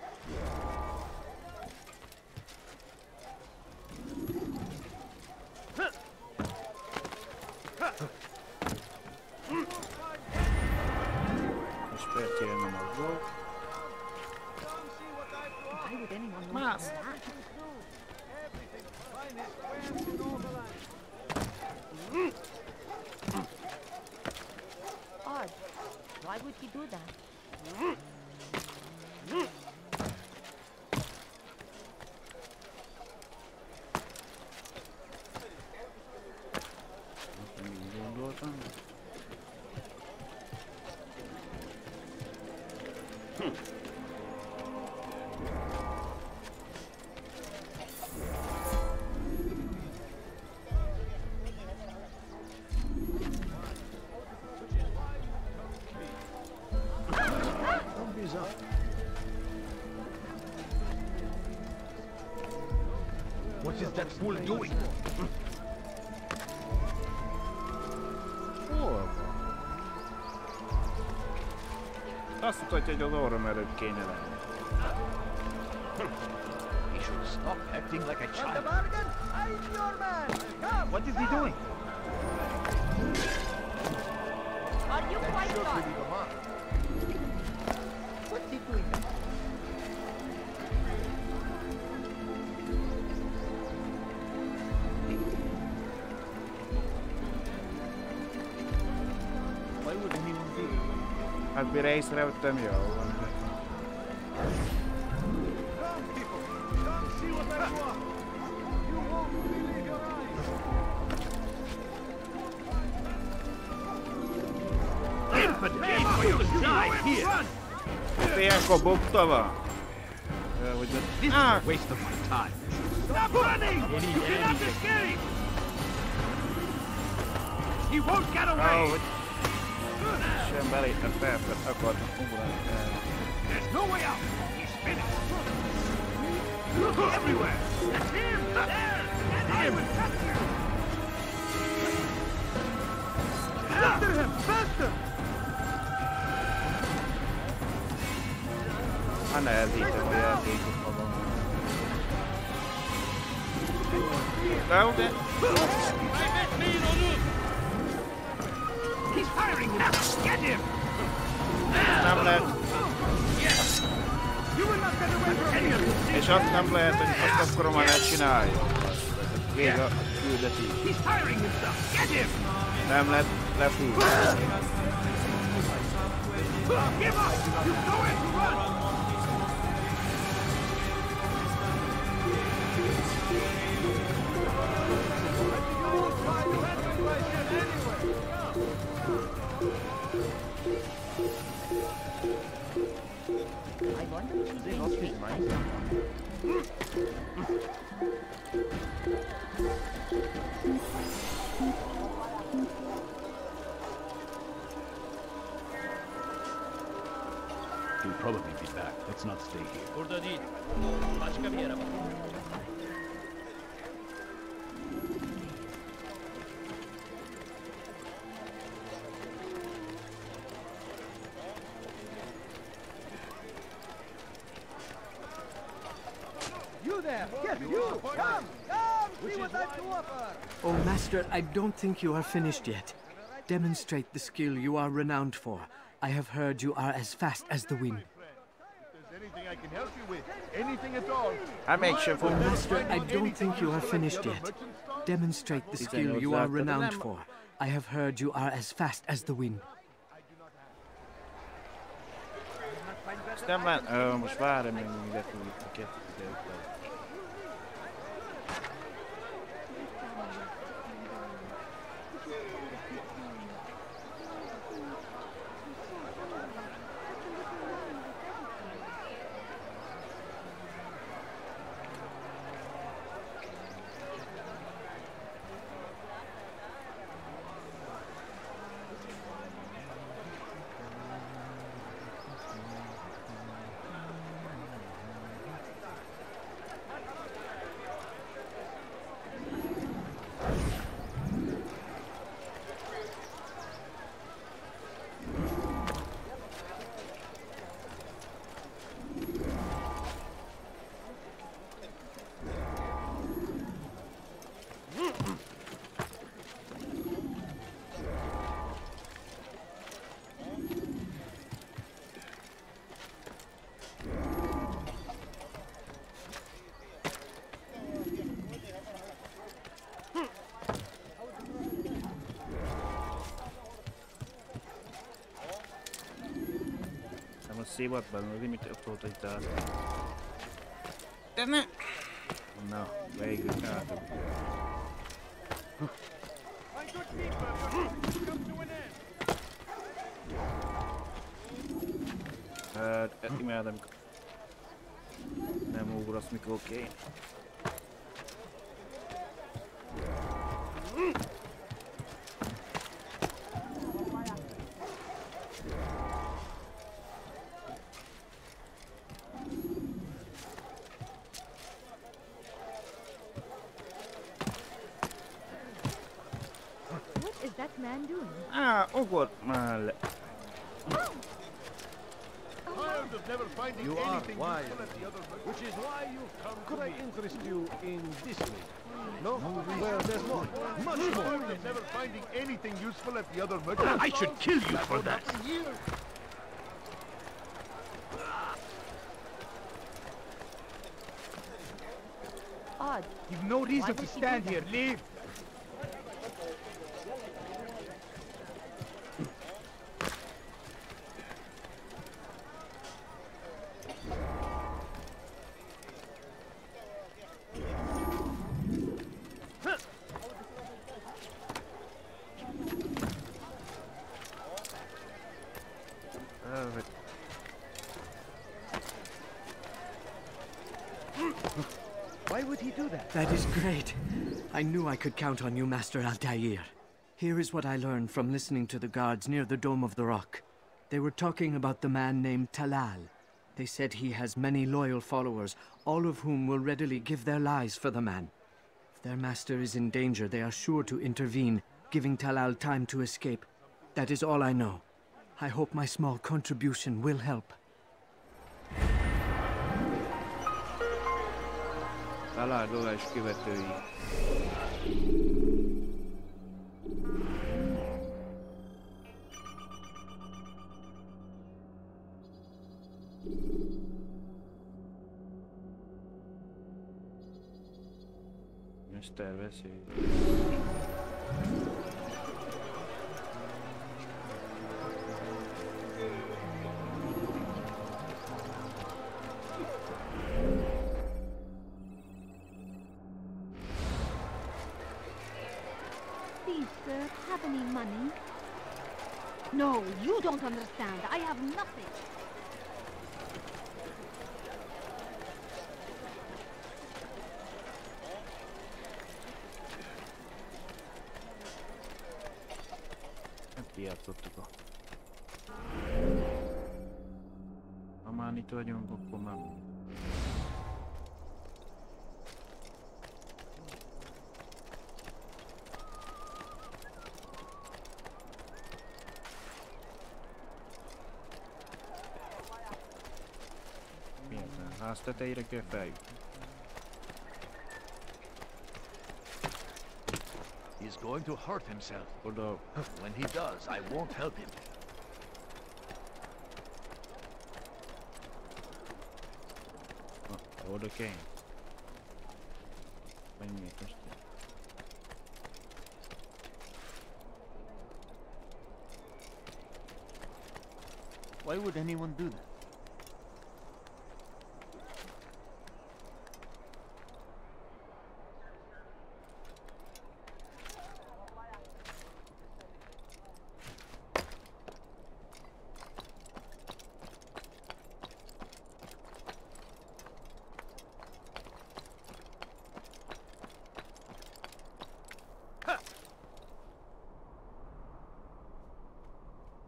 Azt mutatja, hogy az orrom előtt kéne lenni. Hm. He should stop acting like a Want the child. bargain? I'm your man. Come. What is he doing? To die here! Ilyenkor bukta van. Ö, Hogy This is Ah, a waste of my time. Stop running! You cannot escape! He won't get ah, away! hogy sem beléptem fel, mert akartam ugrani fel. There's no way out! He's finished! Look everywhere! That's him! There! And I will catch you! After him! Faster! Hát ne elhízem a játékot magam. De ugye? Nem lehet. És azt nem lehet, hogy azt akkor már ne csináljuk. Vég a küldetés. Nem lehet lefújni. Master, I don't think you are finished yet. Demonstrate the skill you are renowned for. I have heard you are as fast as the wind. Anything I can help you with, anything at all. Hát mégsem Oh, fog. Master, I don't think you are finished yet. Demonstrate the skill you are renowned for. I have heard you are as fast as the wind. Ezt nem lehet... Ö, most várj, még még lefújjuk a se what bene, limite autorità. E ne... No, végül átadom. My good people, your time come to an end. Hát, e- imádom. Nem ugrasz, mikor kéne. What is that man doing? Á, ugort már le. Tired of never finding You are anything wise, useful at the other which is why you come Could I interest you in this way? No? Well, there's more. Much more. Tired of never finding anything useful at the other merchant I should kill you for that. Odd. You've no reason to stand here. Leave. Elvet. Why would he do that? That is great. I knew I could count on you, Master Altair. Here is what I learned from listening to the guards near the Dome of the Rock. They were talking about the man named Talal. They said he has many loyal followers, all of whom will readily give their lives for the man. If their master is in danger, they are sure to intervene, giving Talal time to escape. That is all I know. I hope my small contribution will help. Találó és követői. Mr. Veszély. Please, sir, have any money? No, you don't understand. I have nothing. Kijátszottuk a... Ha már itt vagyunk, akkor már... A ház tetejére kell feljutni. Going to hurt himself. Oda. When he does, I won't help him. Oda kény. Mennyi métert? Why would anyone do that?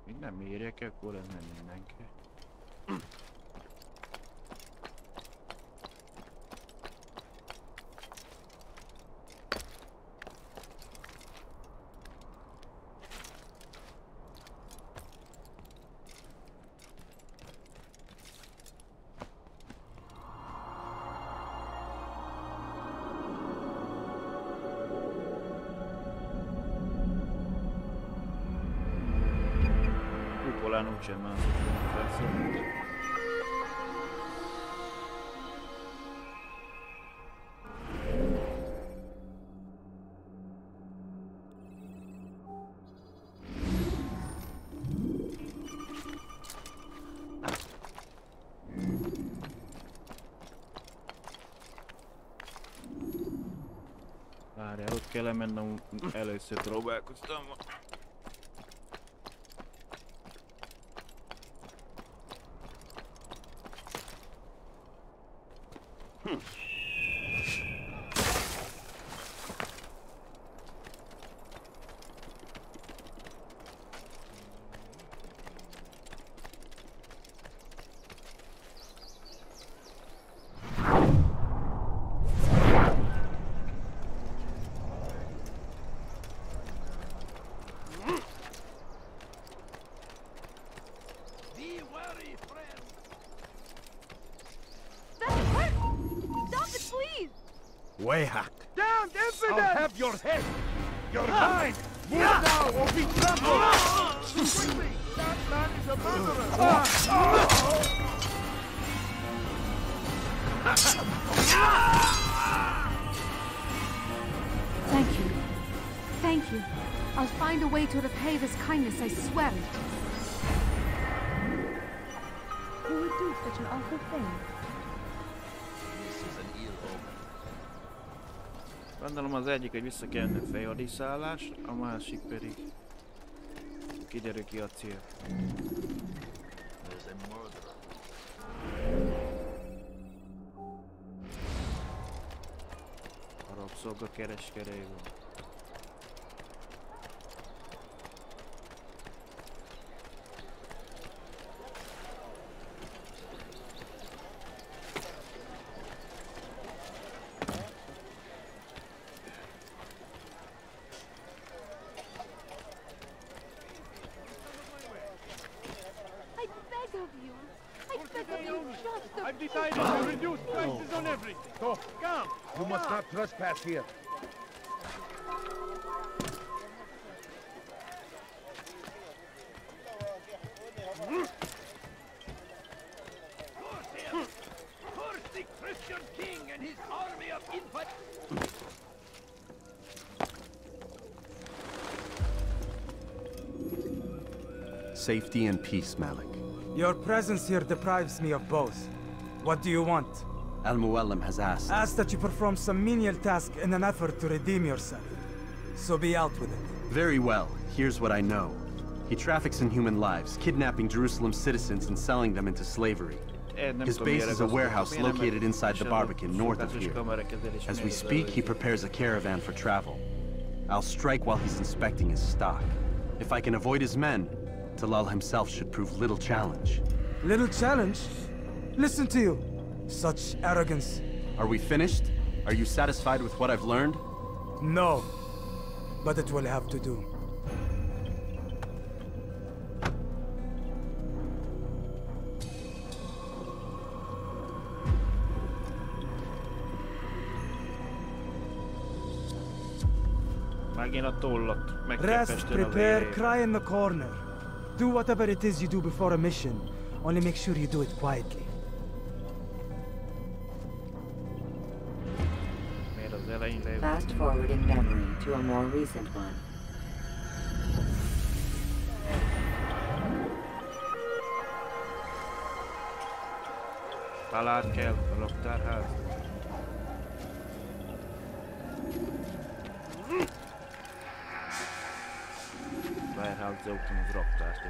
Még nem el, akkor lenne me chamando. Várjál, ott kell elmennem először próbálkoztam. Egyik, hogy vissza kellene fejhadiszállás, a másik pedig kiderül ki a cél. There's a murderer. A rabszolga kereskedőjében. I Safety and peace, Malik. Your presence here deprives me of both. What do you want? Al Mualim has asked. Ask that you perform some menial task in an effort to redeem yourself. So be out with it. Very well. Here's what I know. He traffics in human lives, kidnapping Jerusalem citizens and selling them into slavery. Eh, His base is a warehouse located inside the Barbican, north of here. As we speak, he prepares a caravan for travel. I'll strike while he's inspecting his stock. If I can avoid his men, Talal himself should prove little challenge. Little challenge? Listen to you. Such arrogance. Are we finished? Are you satisfied with what I've learned? No. But it will have to do. Megint a tollat Rest, prepare, cry in the corner. Do whatever it is you do before a mission. Only make sure you do it quietly. Miért az elején leül? Fast forwarding memory to a more recent one. Talált kell a raktárház. Warehouse zaukin az raktárt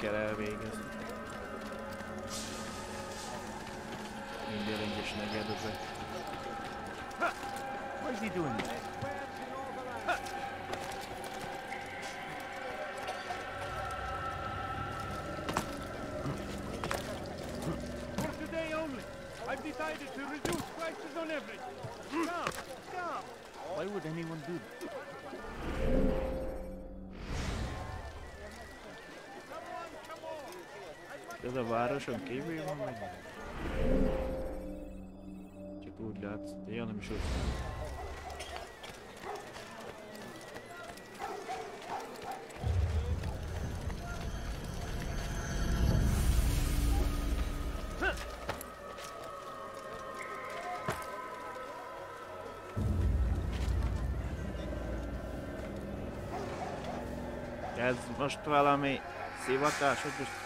kell elvégezni. Minden egyes negyedbe. Why is he doing Ez a városon kívül van vagy? Csak úgy látsz. Ja, nem is úgy. Ez most valami szivatás, hogy most...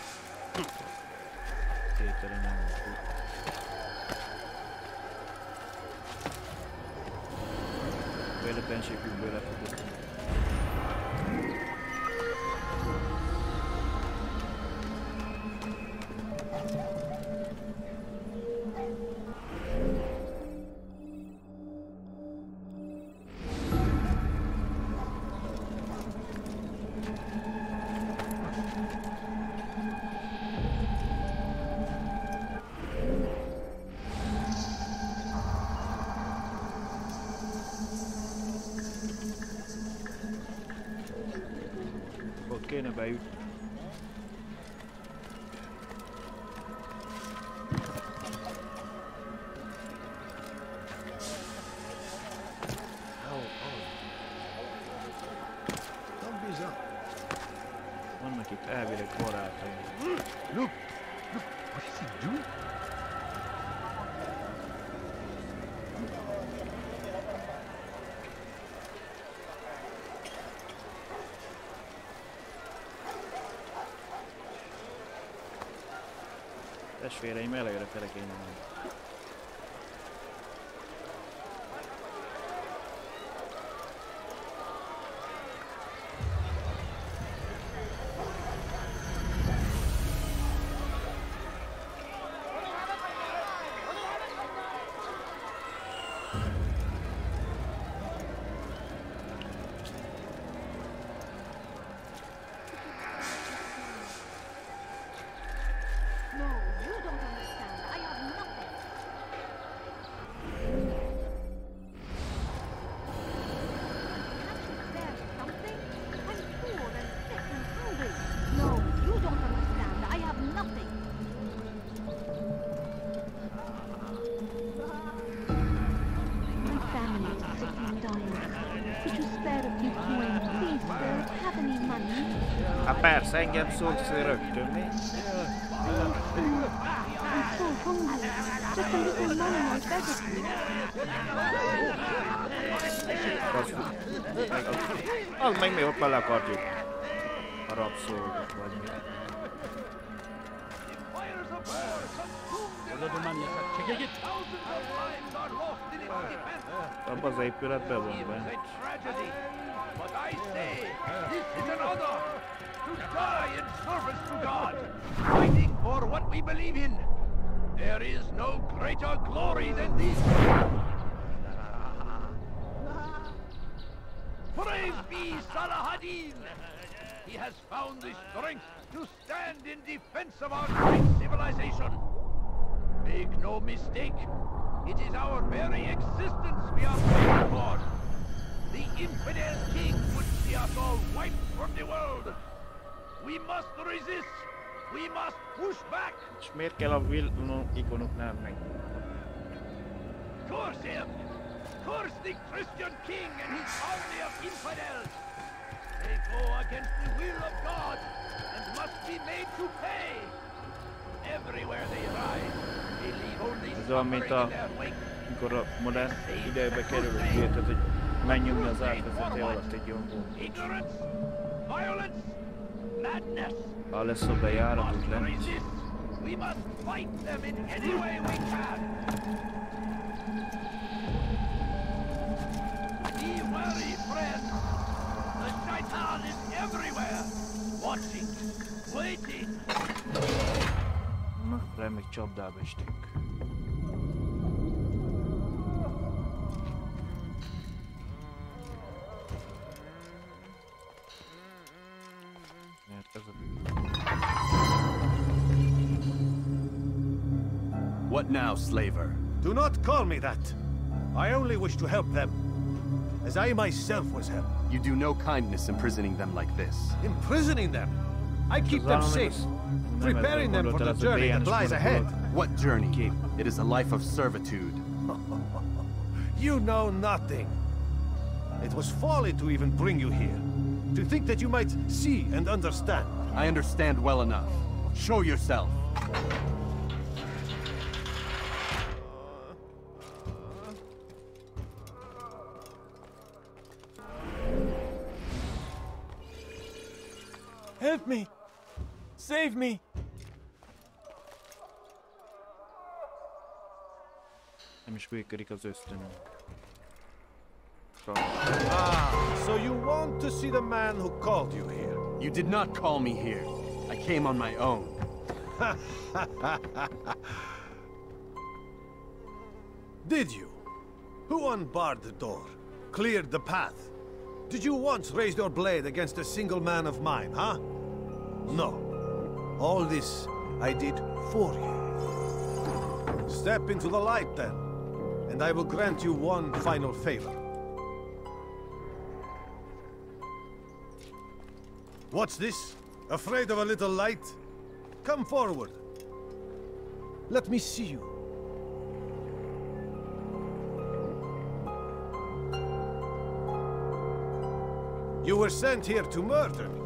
Véletlenségünkből lefogott. Ott Testvéreim előre fele kéne menni. No, persze, engem szólsz rögtön, mi? I'm so hungry. Just a little money, I beg of you. Az, meg, az, az meg mi ott bele akartjuk. A rabszolgat vagy mi. Oda domani a segítségét! Abba az épületben van benne. tragedy. But I say, this is an honor to die in service to God, fighting for what we believe in. There is no greater glory than this. Praise be Salahadin! He has found the strength to stand in defense of our great civilization. Make no mistake, it is our very existence we are fighting for. The infidel king would see us all wiped from the world. We must resist. We must push back. És miért kell a villanó ikonoknál meg? Curse him! Curse the Christian king and his army of infidels! They go against the will of God and must be made to pay. Everywhere they ride, they leave only suffering in their wake. mikor a modern időbe kerül, hogy megnyomja az átvezető alatt egy gombon. Ignorance, violence, madness. Ha lesz a bejáratot lenni. We must fight them in any way we can. Be wary, friends. The shaitan is everywhere, watching, waiting. Na, remek csapdába estünk. Mert now, slaver? Do not call me that. I only wish to help them. As I myself was helped. You do no kindness imprisoning them like this. Imprisoning them? I keep them safe, preparing them for the journey that lies ahead. What journey? It is a life of servitude. You know nothing. It was folly to even bring you here. To think that you might see and understand. I understand well enough. Show yourself. Help me! Save me! Nem is működik az ösztönöm. Ah, so you want to see the man who called you here? You did not call me here. I came on my own. Did you? Who unbarred the door? Cleared the path? Did you once raise your blade against a single man of mine, huh? No. All this I did for you. Step into the light then, and I will grant you one final favor. What's this? Afraid of a little light? Come forward. Let me see you. You were sent here to murder me.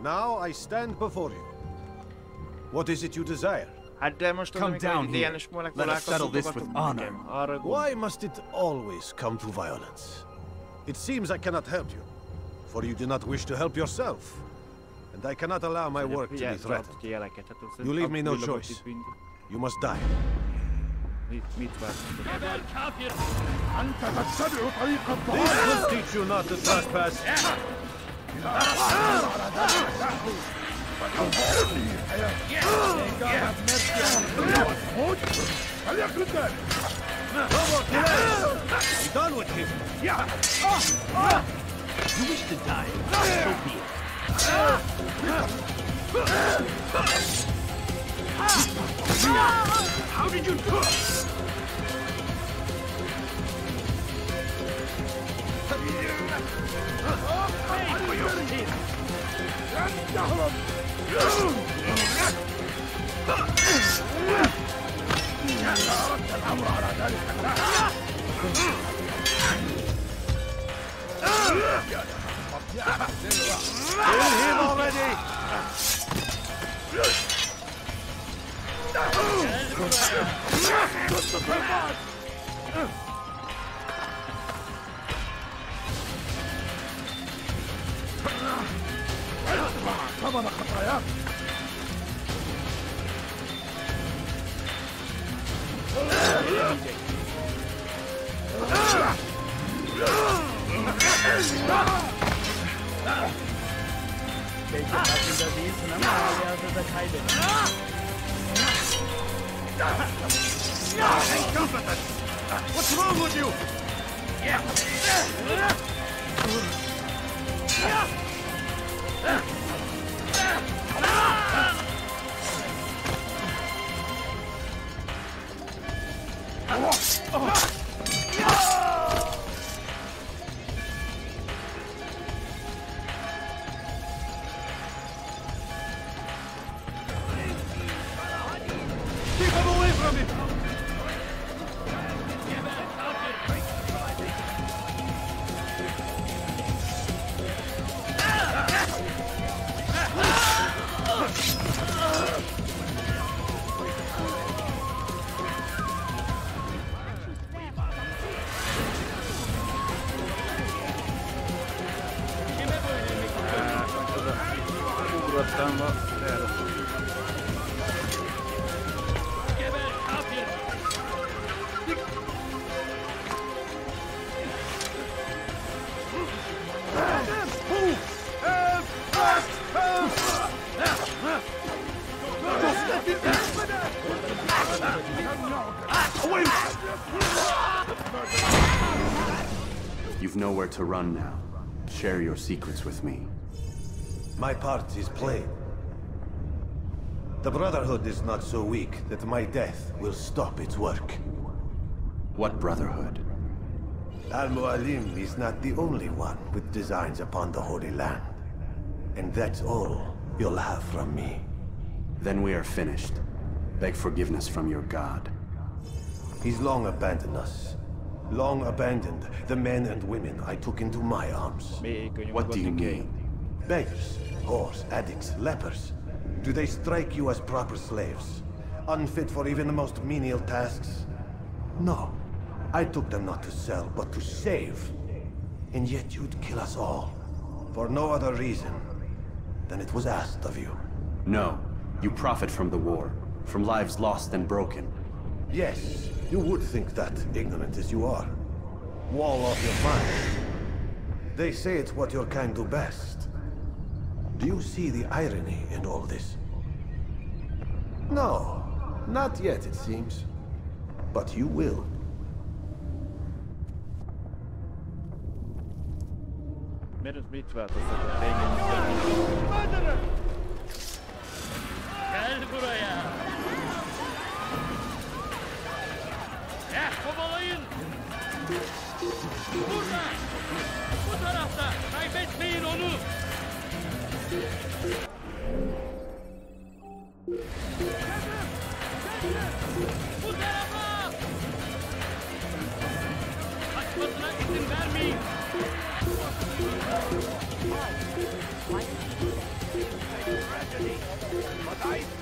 Now I stand before you. What is it you desire? Hát de Come down here. Let us settle this with honor. Why must it always come to violence? It seems I cannot help you, for you do not wish to help yourself. And I cannot allow my work to be threatened. jeleket. Hát az You leave me no choice. You must die. Mit, mit? This will teach you not to trespass. No more done with him. You wish to die? So be it. How did you do it? Pay for your sins. Kill him already. What's wrong with you? Keep to run now. Share your secrets with me. My part is plain. The Brotherhood is not so weak that my death will stop its work. What Brotherhood? Al-Mualim is not the only one with designs upon the Holy Land. And that's all you'll have from me. Then we are finished. Beg forgiveness from your god. He's long abandoned us. Long abandoned the men and women I took into my arms. What do you mean? Beggars, whores, addicts, lepers. Do they strike you as proper slaves? Unfit for even the most menial tasks? No. I took them not to sell, but to save. And yet you'd kill us all. For no other reason than it was asked of you. No. You profit from the war. From lives lost and broken. Yes, you would think that, ignorant as you are. Wall off your mind. They say it's what your kind do best. Do you see the irony in all this? No, not yet, it seems. But you will. Meidän mit välttämättä teidän Gel buraya. Eh kovalayın. Burada. Bu tarafta. Kaybetmeyin onu. Bu tarafa. Kaçmasına izin vermeyin. But I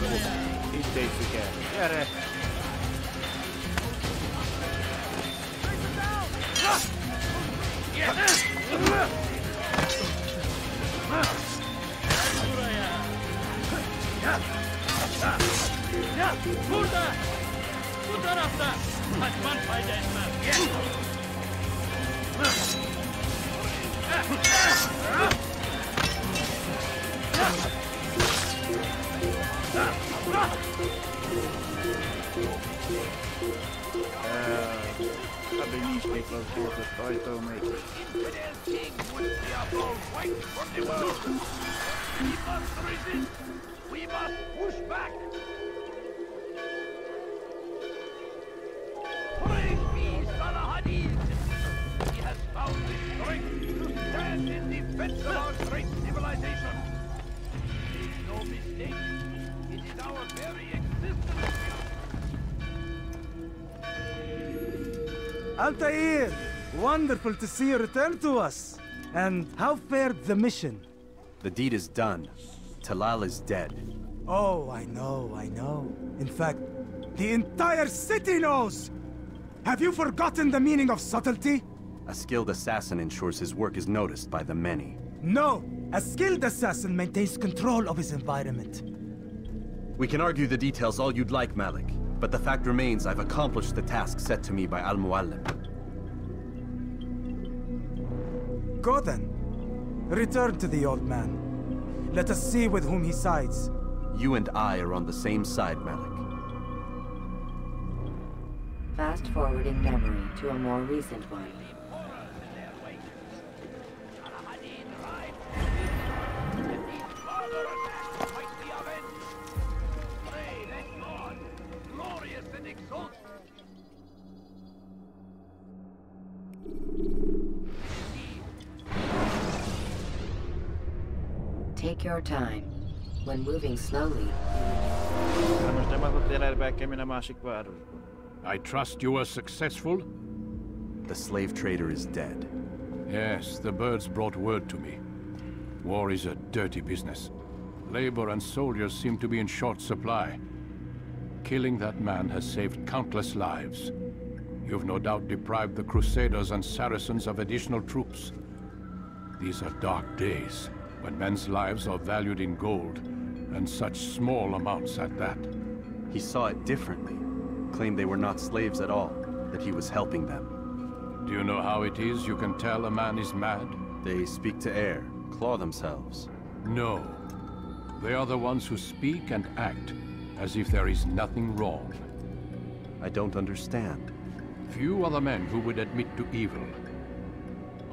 bu. Hiç değişik Yere. Burada! Bu tarafta! Kaçman fayda etmez. Gel! King would see us all wiped from the world. We must resist. We must push back. Altair! Wonderful to see you return to us. And how fared the mission? The deed is done. Talal is dead. Oh, I know, I know. In fact, the entire city knows! Have you forgotten the meaning of subtlety? A skilled assassin ensures his work is noticed by the many. No! A skilled assassin maintains control of his environment. We can argue the details all you'd like, Malik. But the fact remains I've accomplished the task set to me by Al-Mualim. Go then. Return to the old man. Let us see with whom he sides. You and I are on the same side, Malik. Fast forward in memory to a more recent one. Take your time. When moving slowly, Most nämä kun tehdään vaikka minä maasik vaadun. I trust you were successful? The slave trader is dead. Yes, the birds brought word to me. War is a dirty business. Labor and soldiers seem to be in short supply. Killing that man has saved countless lives. You've no doubt deprived the Crusaders and Saracens of additional troops. These are dark days, when men's lives are valued in gold, and such small amounts at that. He saw it differently. Claimed they were not slaves at all, that he was helping them. Do you know how it is you can tell a man is mad? They speak to air, claw themselves. No. They are the ones who speak and act as if there is nothing wrong. I don't understand. Few are the men who would admit to evil.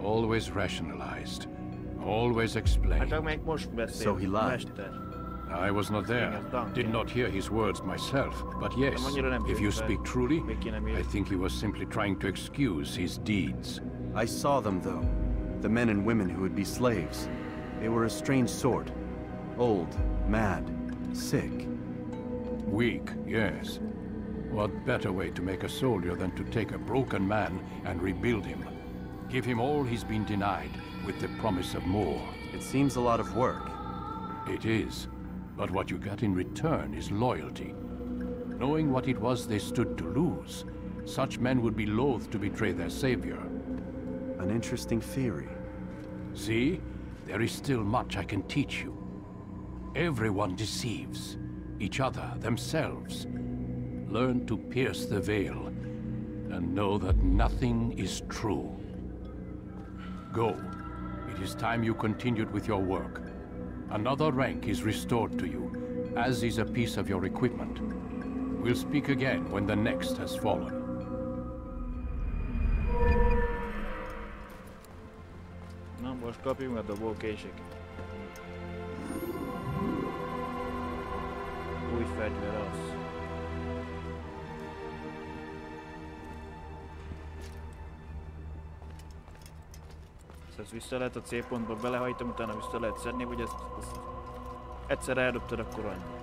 Always rationalized. Always explained. Hát meg most beszél. So he lied. I was not there. Did not hear his words myself. But yes, if you speak truly, I think he was simply trying to excuse his deeds. I saw them, though. The men and women who would be slaves. They were a strange sort. Old, mad, sick. Weak, yes. What better way to make a soldier than to take a broken man and rebuild him? Give him all he's been denied, with the promise of more. It seems a lot of work. It is. But what you get in return is loyalty. Knowing what it was they stood to lose, such men would be loath to betray their savior. An interesting theory. See? There is still much I can teach you. Everyone deceives. Each other, themselves. Learn to pierce the veil, and know that nothing is true. Go. It is time you continued with your work. Another rank is restored to you, as is a piece of your equipment. We'll speak again when the next has fallen. Na, most kapjunk a dobókéseket. Új fegyver ezt vissza lehet a C pontba belehajtom, utána vissza lehet szedni, vagy ezt, ezt egyszer eldobtad, akkor annyi.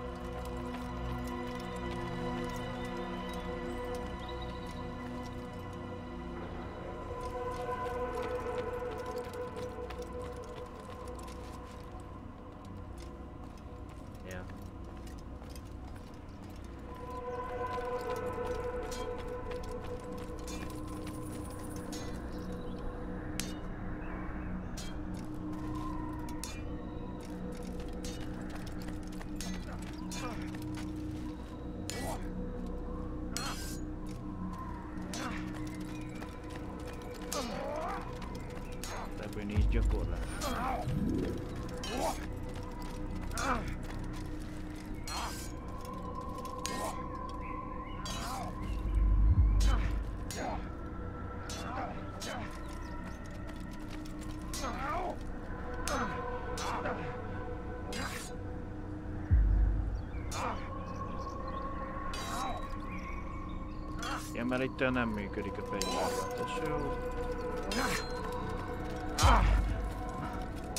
Mert itt nem működik a.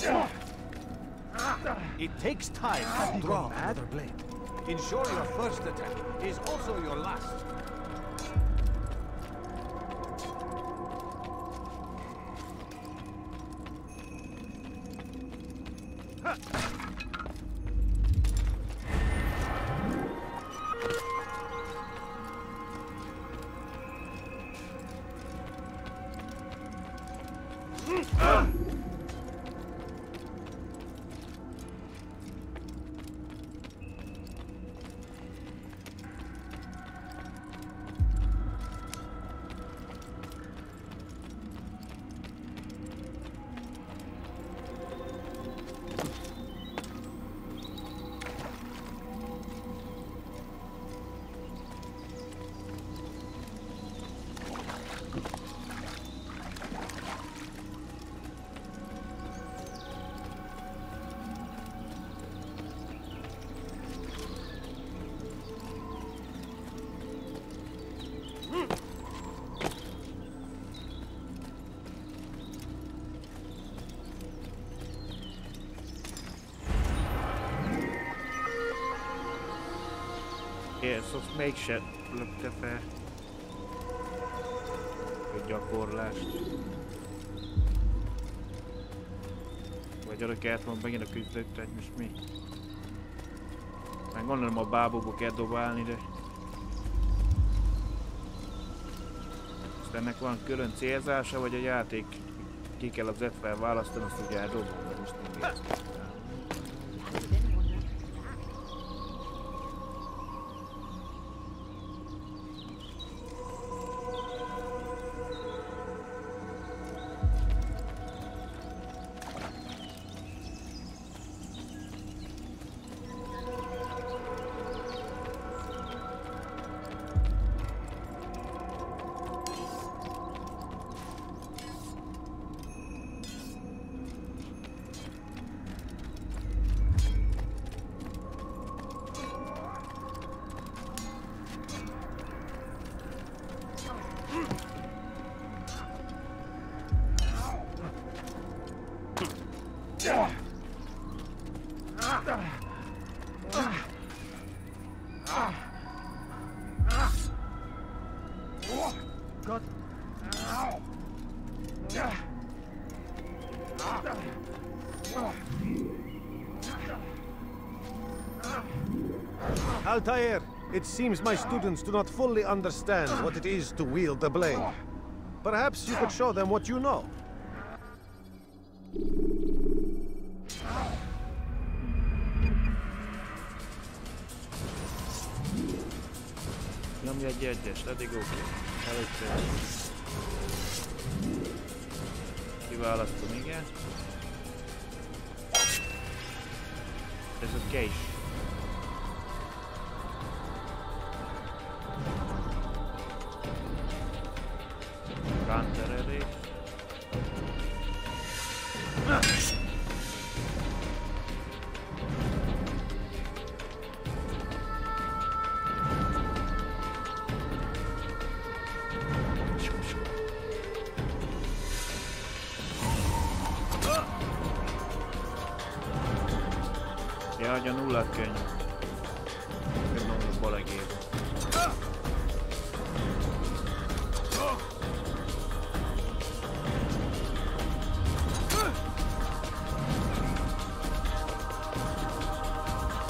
Jó. It takes time to draw another blade. Ensure your first attack is also your last. Mégse lökte fel. A gyakorlást. Vagy arra kellett volna megint a küzdött, hogy most mi? Meg gondolom a bábokba kell dobálni, de... Ennek van külön célzása, vagy a játék ki kell az F-fel választani, azt ugye eldobom, de most nem értem. Altair, it seems my students do not fully understand what it is to wield the blade. Perhaps you could show them what you know. Hogy a nullát kell nyomni. Nyomnom a balegébe.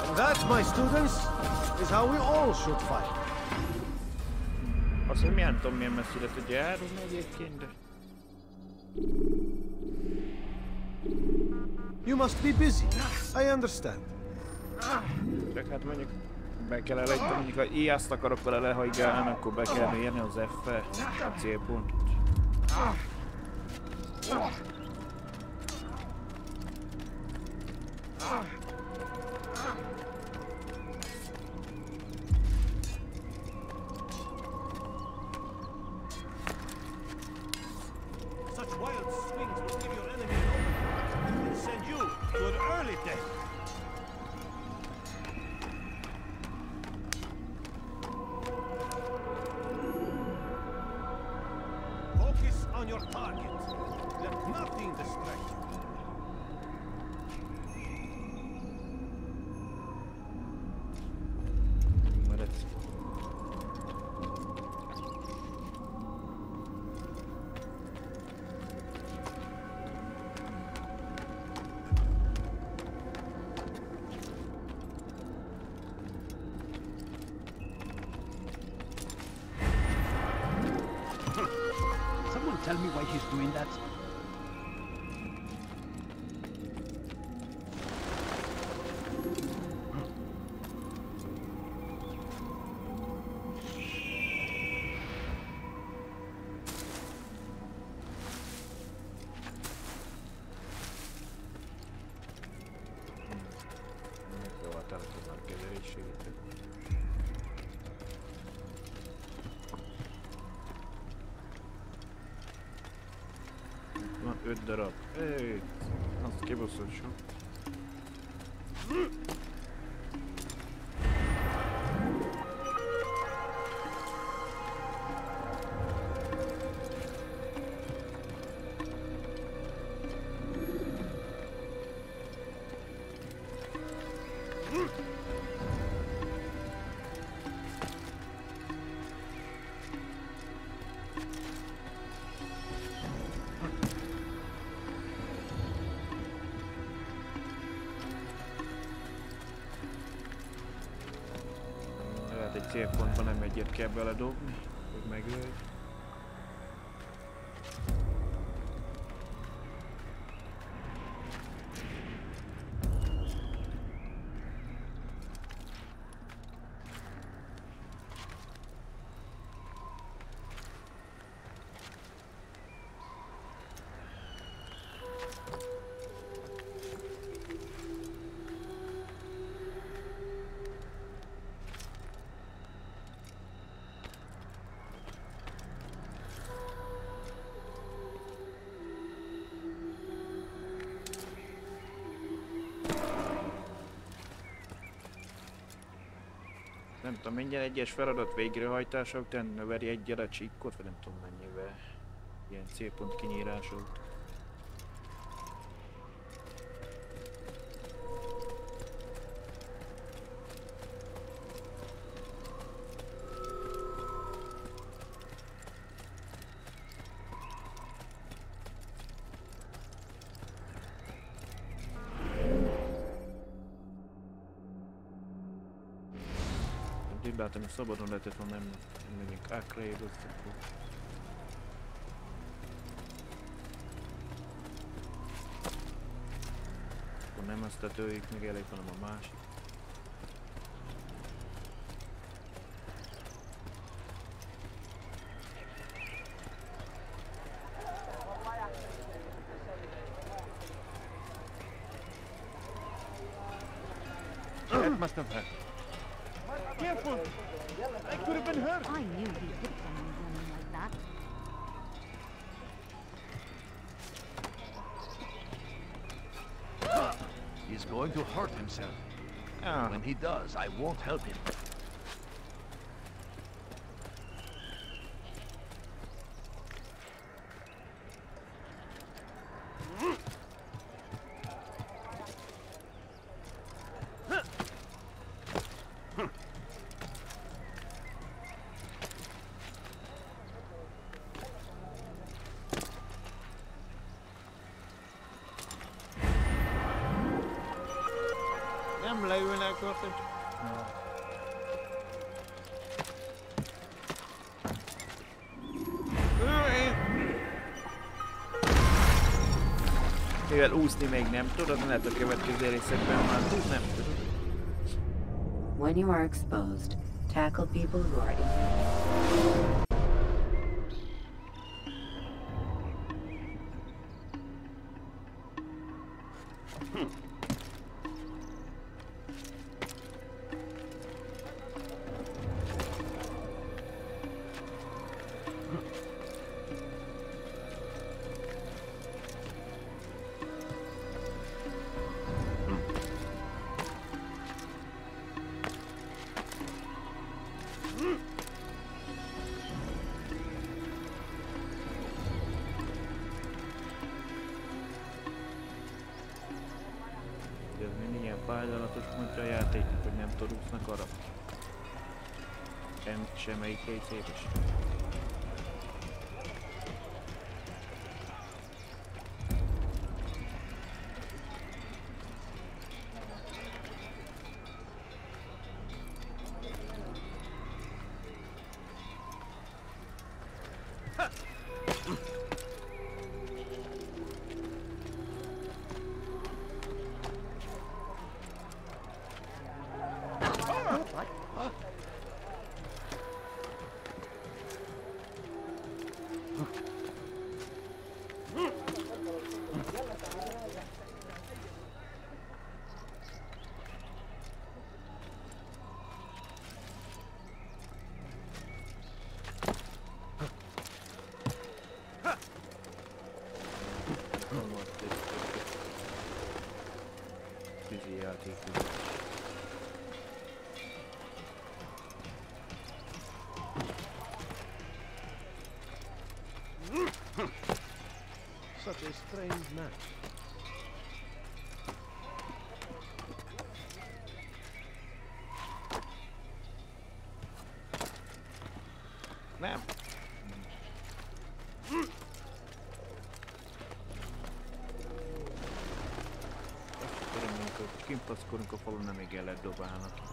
And that, my students, is how we all should fight. Azt, hogy milyen tudom, milyen messzire tudja elrúgni egyébként, de... You must be busy. I understand. Mondjuk be kell elejteni, mondjuk ha ilyeszt akarok vele lehajgálni, akkor be kell érni az F-fel a célpontot. Здоров. Ей, наскільки височу. Azt kibaszott sok. Lehet egy célpontban nem egyet kell beledobni, tudom, minden egyes feladat végrehajtása után növeli egyel a csíkot, vagy nem tudom mennyivel. Ilyen célpont kinyírása után. Úgy látom, hogy szabadon lehetett volna nem, nem megyünk Akra-ig össze, akkor... Akkor nem azt a tőjük meg elég, hanem a másik. That must have hurt. I won't help him. Leülne akartam. Mivel úszni még nem tudod, lehet a következő részekben már nem tudod. When you are exposed, tackle people who are Seyirmiş. Such a strange man. Nem. Örülünk, hogy kimpaszkodunk a falun, nem még el dobálnak.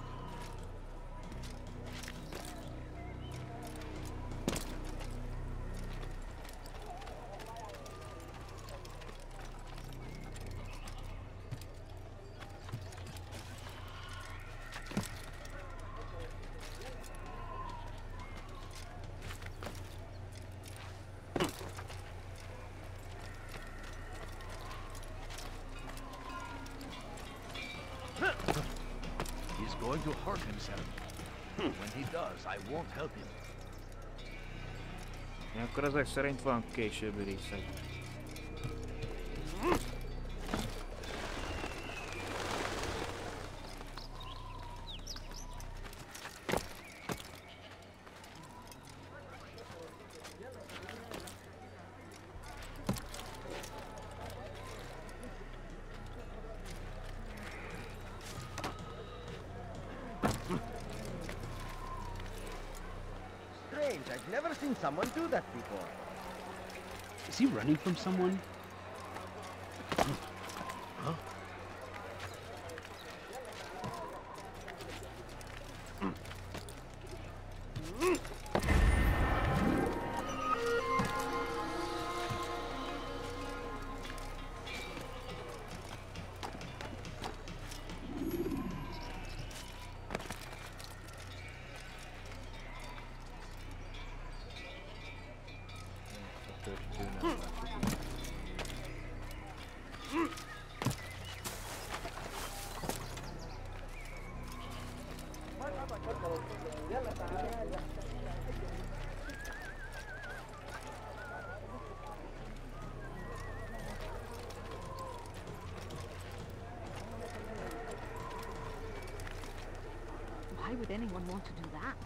To hurt himself. When he does, I won't help him. Ja, akkor ezek szerint van későbbi részek. Do that before. Is he running from someone? Why would anyone want to do that?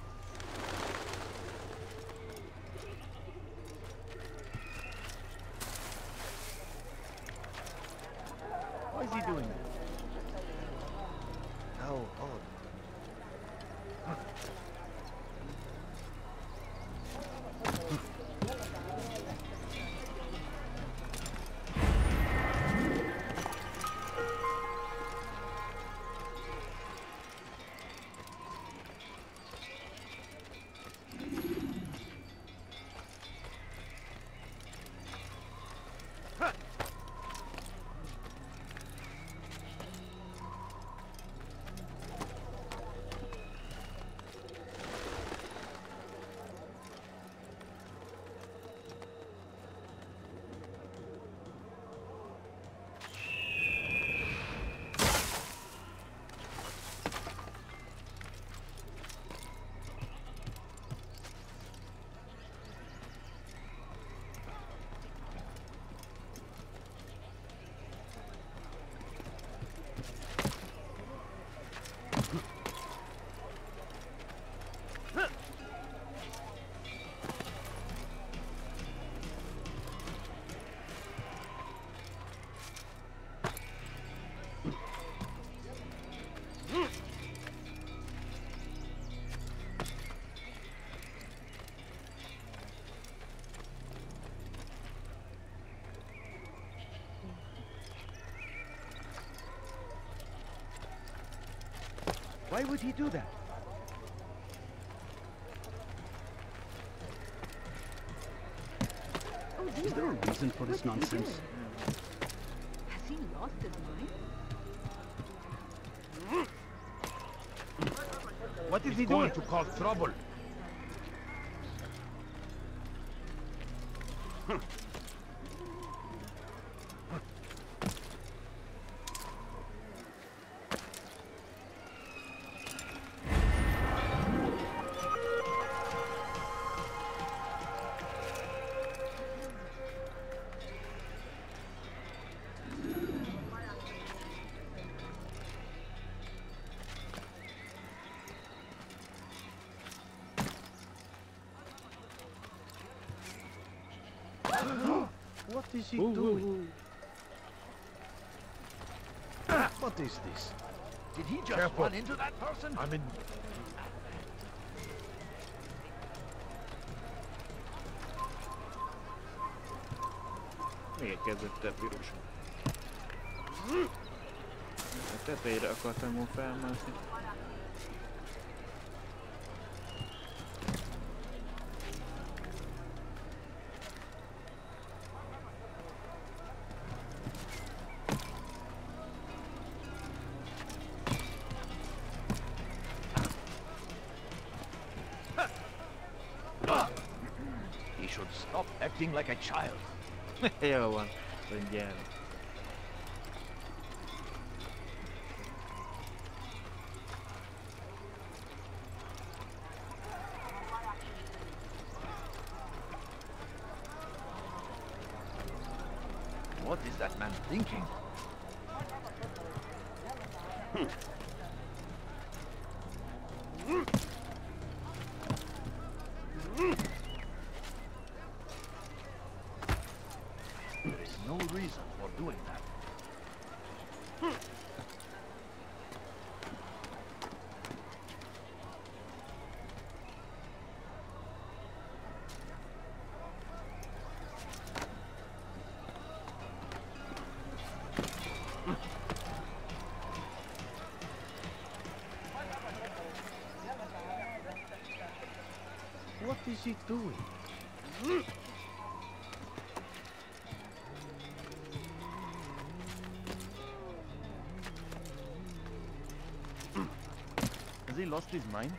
Why would he do that? Oh, Is there a reason for this What did he do? nonsense? Has he lost his mind? What is He's he going doing? to cause trouble. What is he Ooh, ooh, doing? What is this? Did he just Careful. run into that person? I'm in. Még kezdett el vírus. A tetejére akartam volna felmászni. He doing? Has he lost his mind?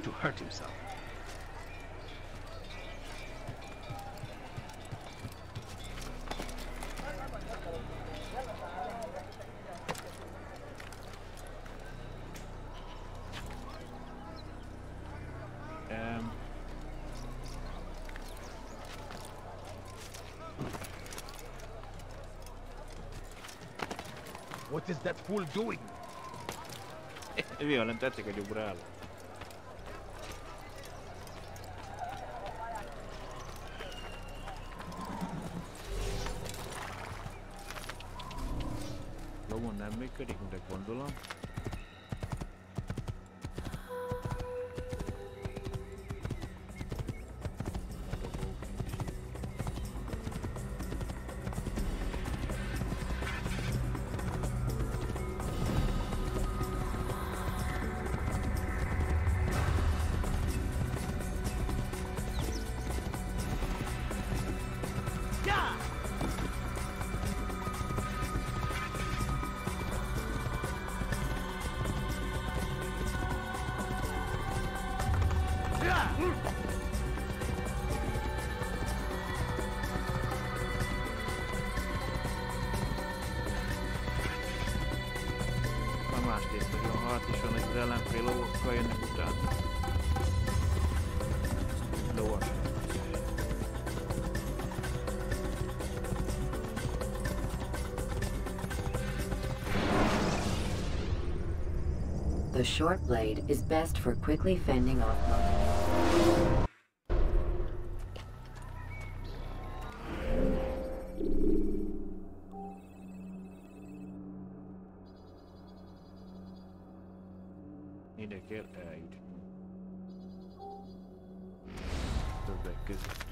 Going to hurt himself. Um, What is that fool doing? è vero, non tette che short blade is best for quickly fending off monkeys. Ide kell eljutni. Többek között. Einmal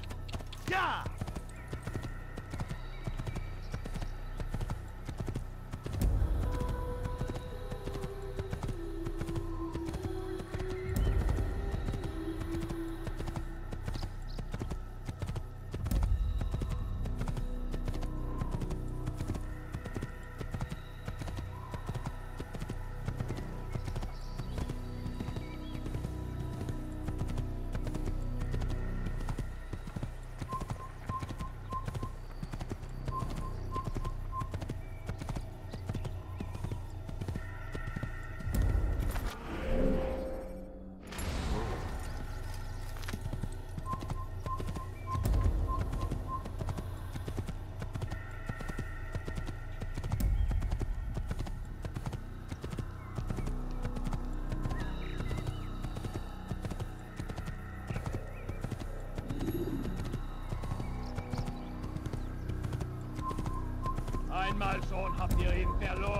schon habt ihr ihn verloren.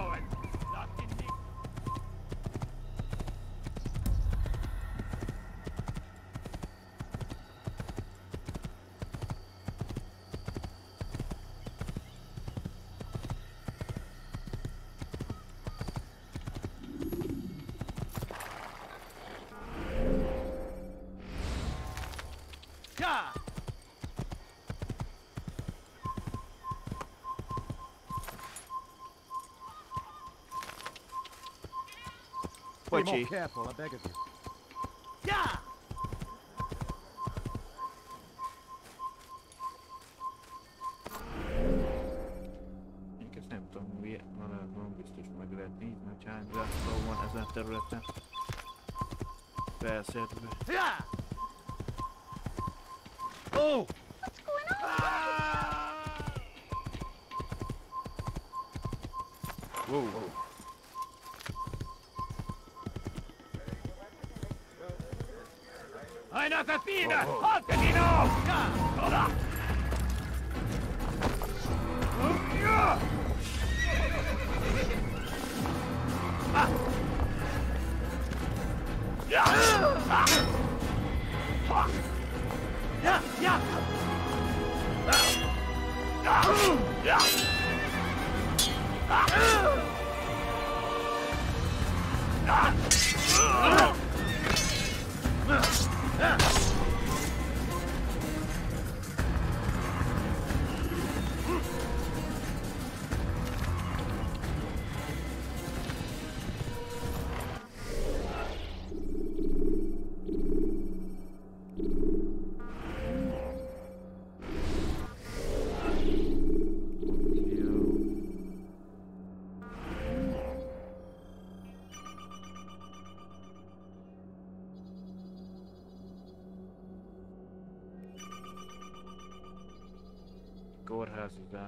Be Bocsi. more careful, I beg of you. Ja! Még ezt nem tudom, mi van, ez van biztos meg lehet nézni, hogy hány zászló van ezen a területen. Felszedve. Ja! Oh! What's Whoa, whoa. Eine Caffina! Ottenino! Ora! Ja!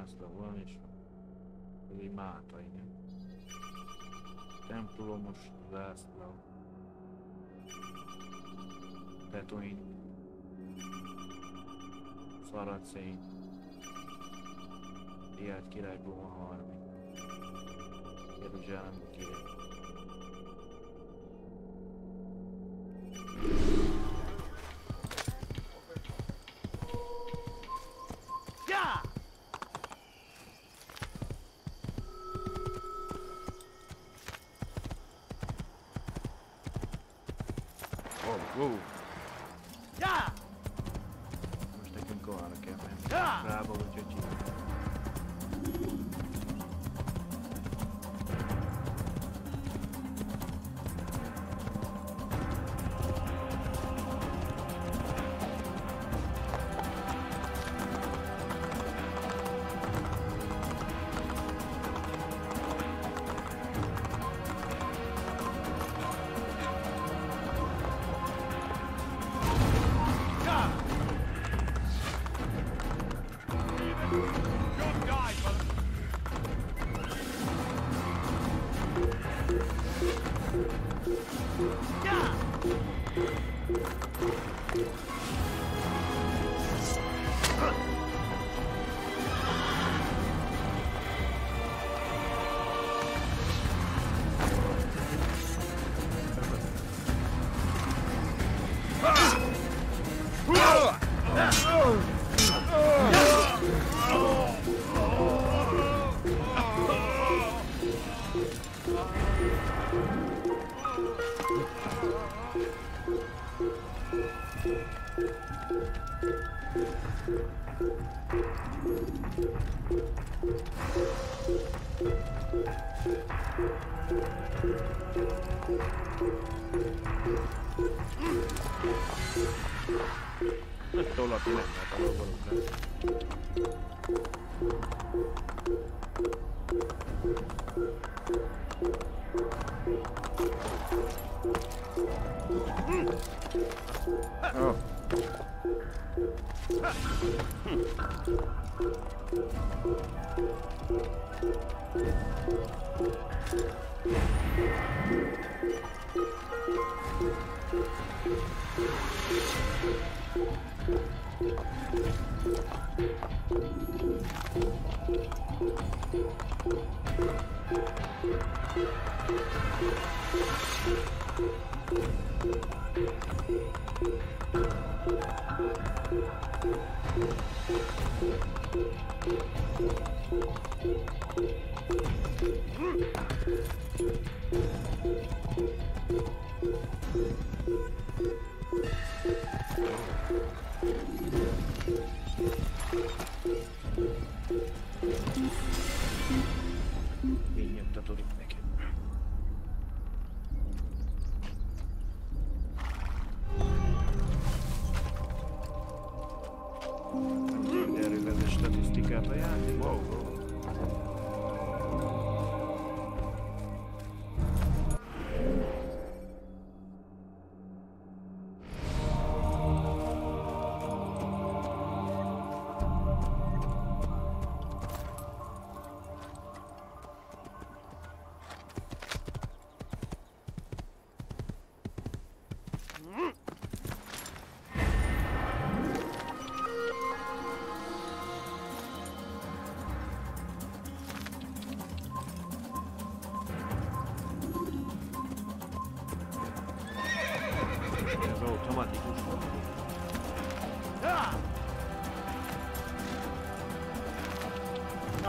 Zászló van és pedig Mátai, nem? Templomos zászló. Betuin. Szaracén. Ilyet király Buma Harmi. Jeruzsálem Oh,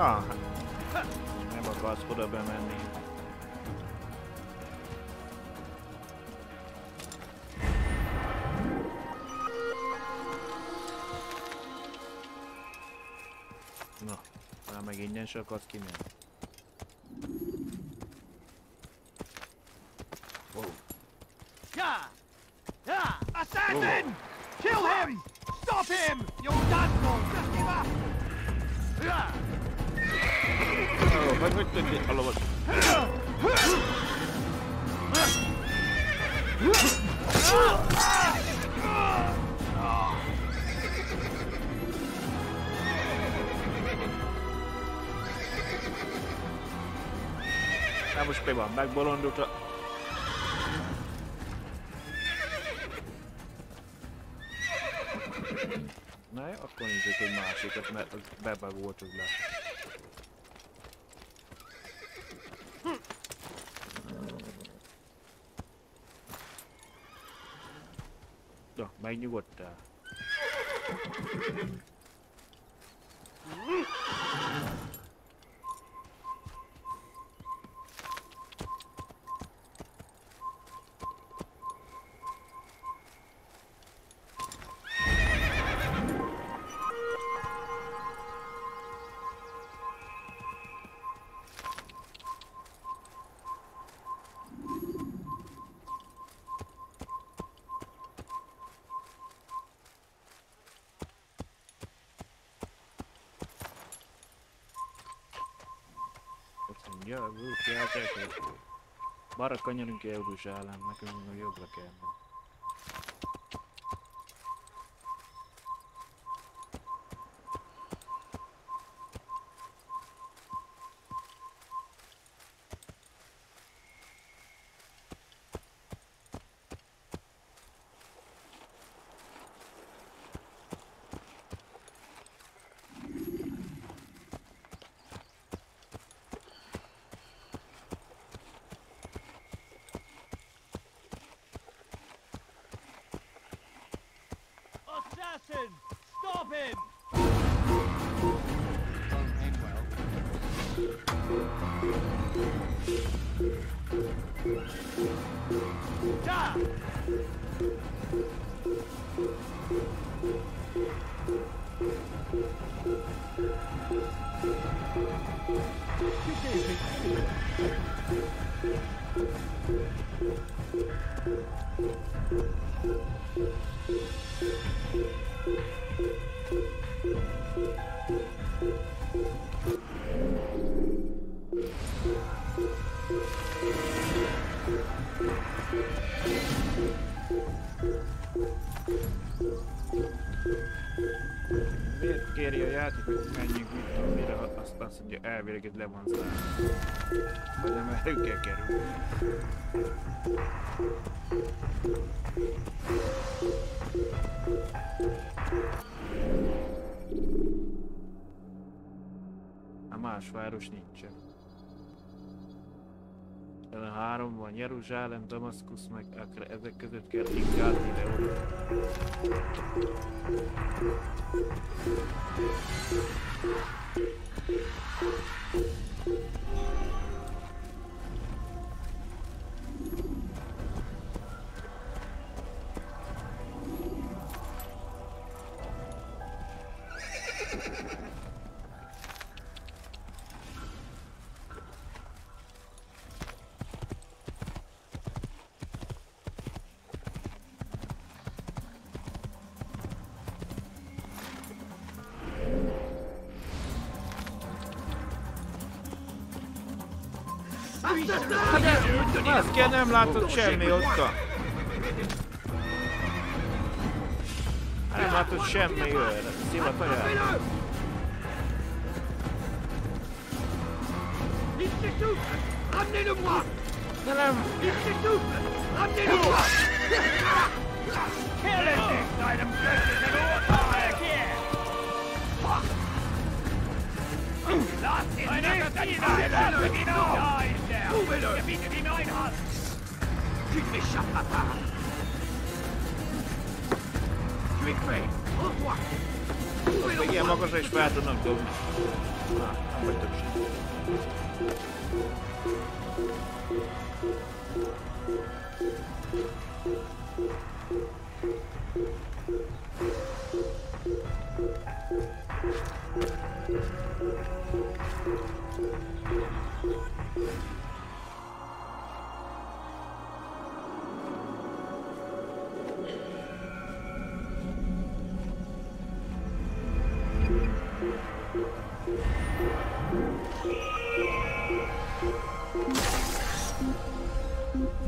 Hát nem akarsz oda bemenni. Na, már meg innen se kimenni. Na most mi van? Megbolondult a... Na jó, akkor nézzük egy másikat, mert az bebagoltuk le. Na, megnyugodtál. roof, ja, Maradj kanyarunk Elbrus állam, nekünk meg jobbra kell menni. Azt, mondja, elvileg ez le van zárva. Vagy nem erről kell kerülni. A más város nincsen. Ellen három van, Jeruzsálem, Damaszkusz, meg Akre, ezek között kell inkább ide oda. Hát kell Thank you. Nem látod semmi ott a... Nem látod semmi jöjjön, szivataját. Ramenez-le-moi De nem... Laissez-nous Ramenez-le-moi Quel est this item blessed and all back here Das ist eine Stina! Da ist er! Gebietet ihm Einhalt! Tu m'échappes, papa! Tu es prêt! Rends-toi! Még ilyen magasra is fel tudnak dobni. Na, nem vagytok sem.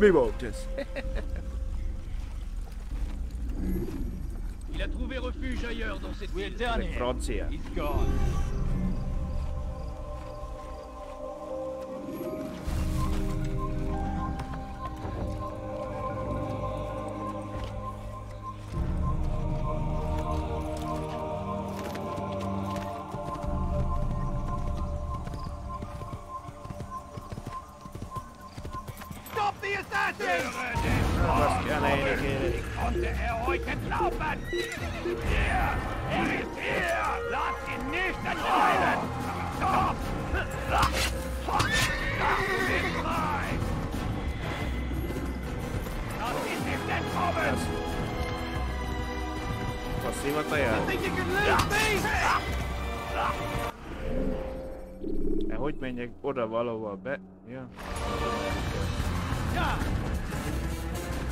Mi volt ez? Il a trouvé refuge ailleurs dans cette ville. Ezek franciák. He's gone. Menjek oda valahol be? Ja. Ja!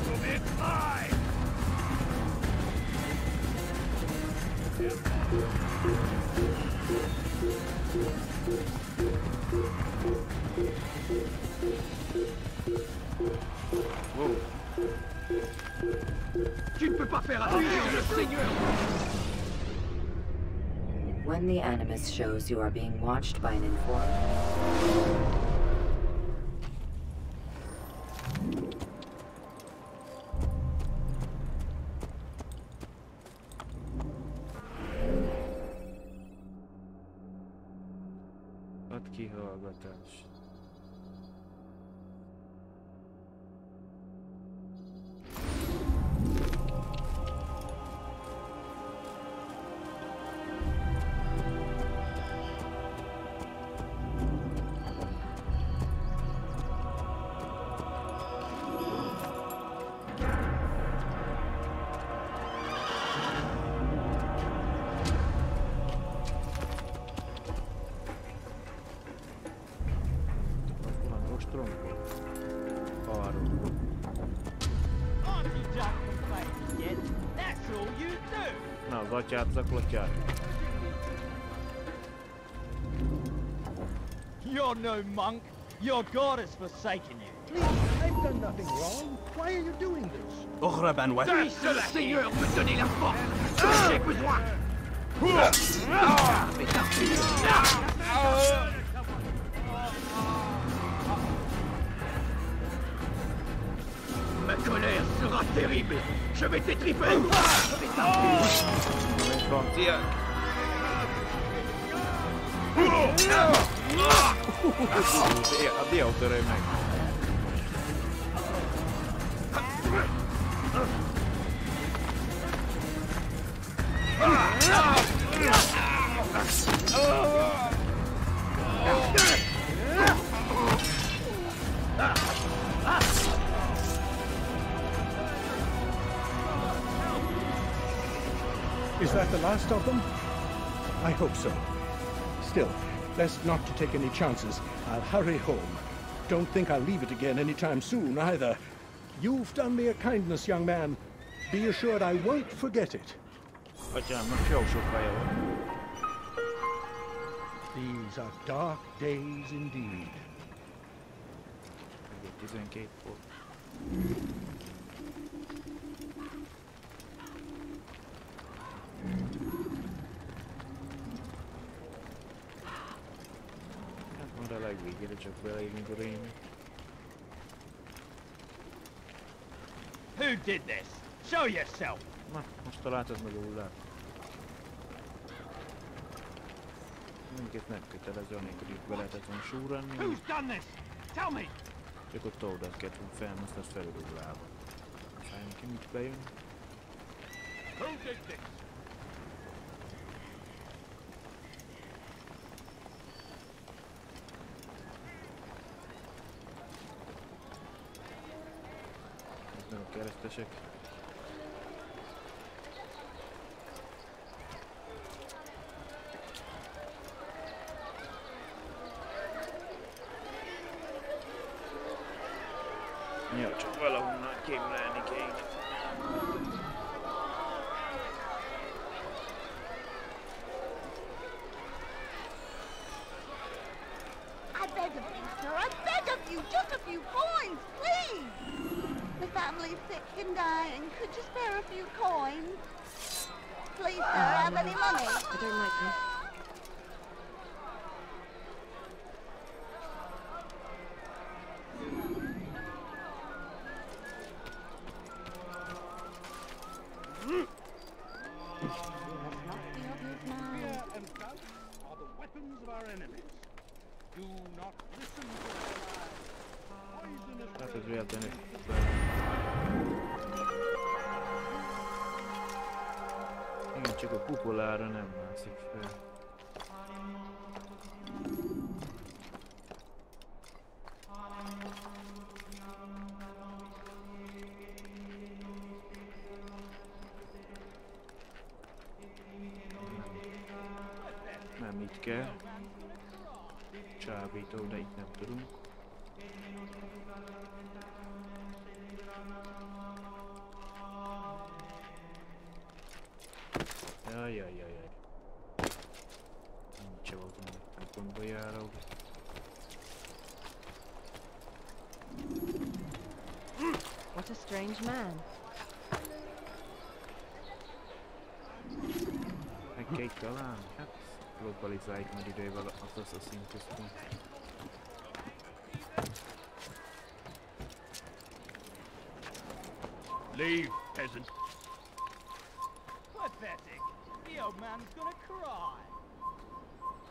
Du bist! Wow. Tu ne peux pas faire attention, le Seigneur! When the Animus shows you are being watched by an informant, Atyát zaklatják. You're no monk. Your god has forsaken you. Please, I've done nothing wrong. Why are you doing this? Seigneur me donner la force j'ai besoin! Ma colère sera terrible! Je vais t'étriper! Franciák. A diótörő meg. Is best not to take any chances. I'll hurry home. Don't think I'll leave it again anytime soon, either. You've done me a kindness, young man. Be assured I won't forget it. Atyámnak jó sok haja. These are dark days indeed. Egy 12 fok. Hát már a legvégére csak beleírni a. Who did this? Show yourself! Na, most találtad meg a hullát. Minket nem kötelező, anélkül itt be lehetett volna súranni. Who's done this? Tell me! Csak ott oldalt kellett volna fel, azt felrúglába. Aztán nekem itt bejön. Who did this? Nagyon keresztesek. Jó, csak valahonnan kémlelni kéne. I beg of you, sir. I beg of you. Just a few coins, please. The family's sick and dying. Could you spare a few coins? Please, sir, have any money? I don't like this. Idővel az Assassin központ. Leave, peasant. Pathetic. The old man's gonna cry.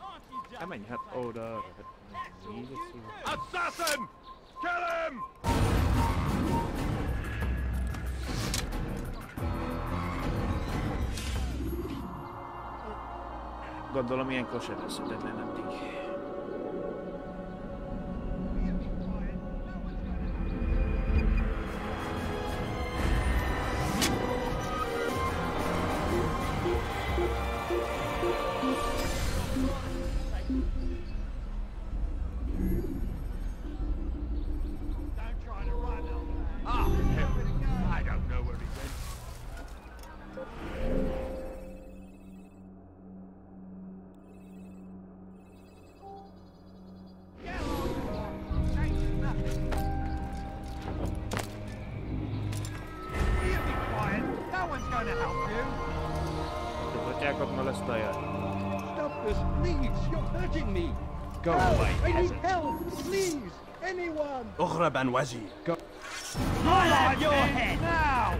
Aren't you just Hát menj hát oda arra. Hát nem így. Assassin! gondolom ilyenkor sem lesz, de nem, nem. jako. Stop this, please! You're hurting me! Go help. away, I need help! Please! Anyone! Uhrab and Go. I have your head! Now!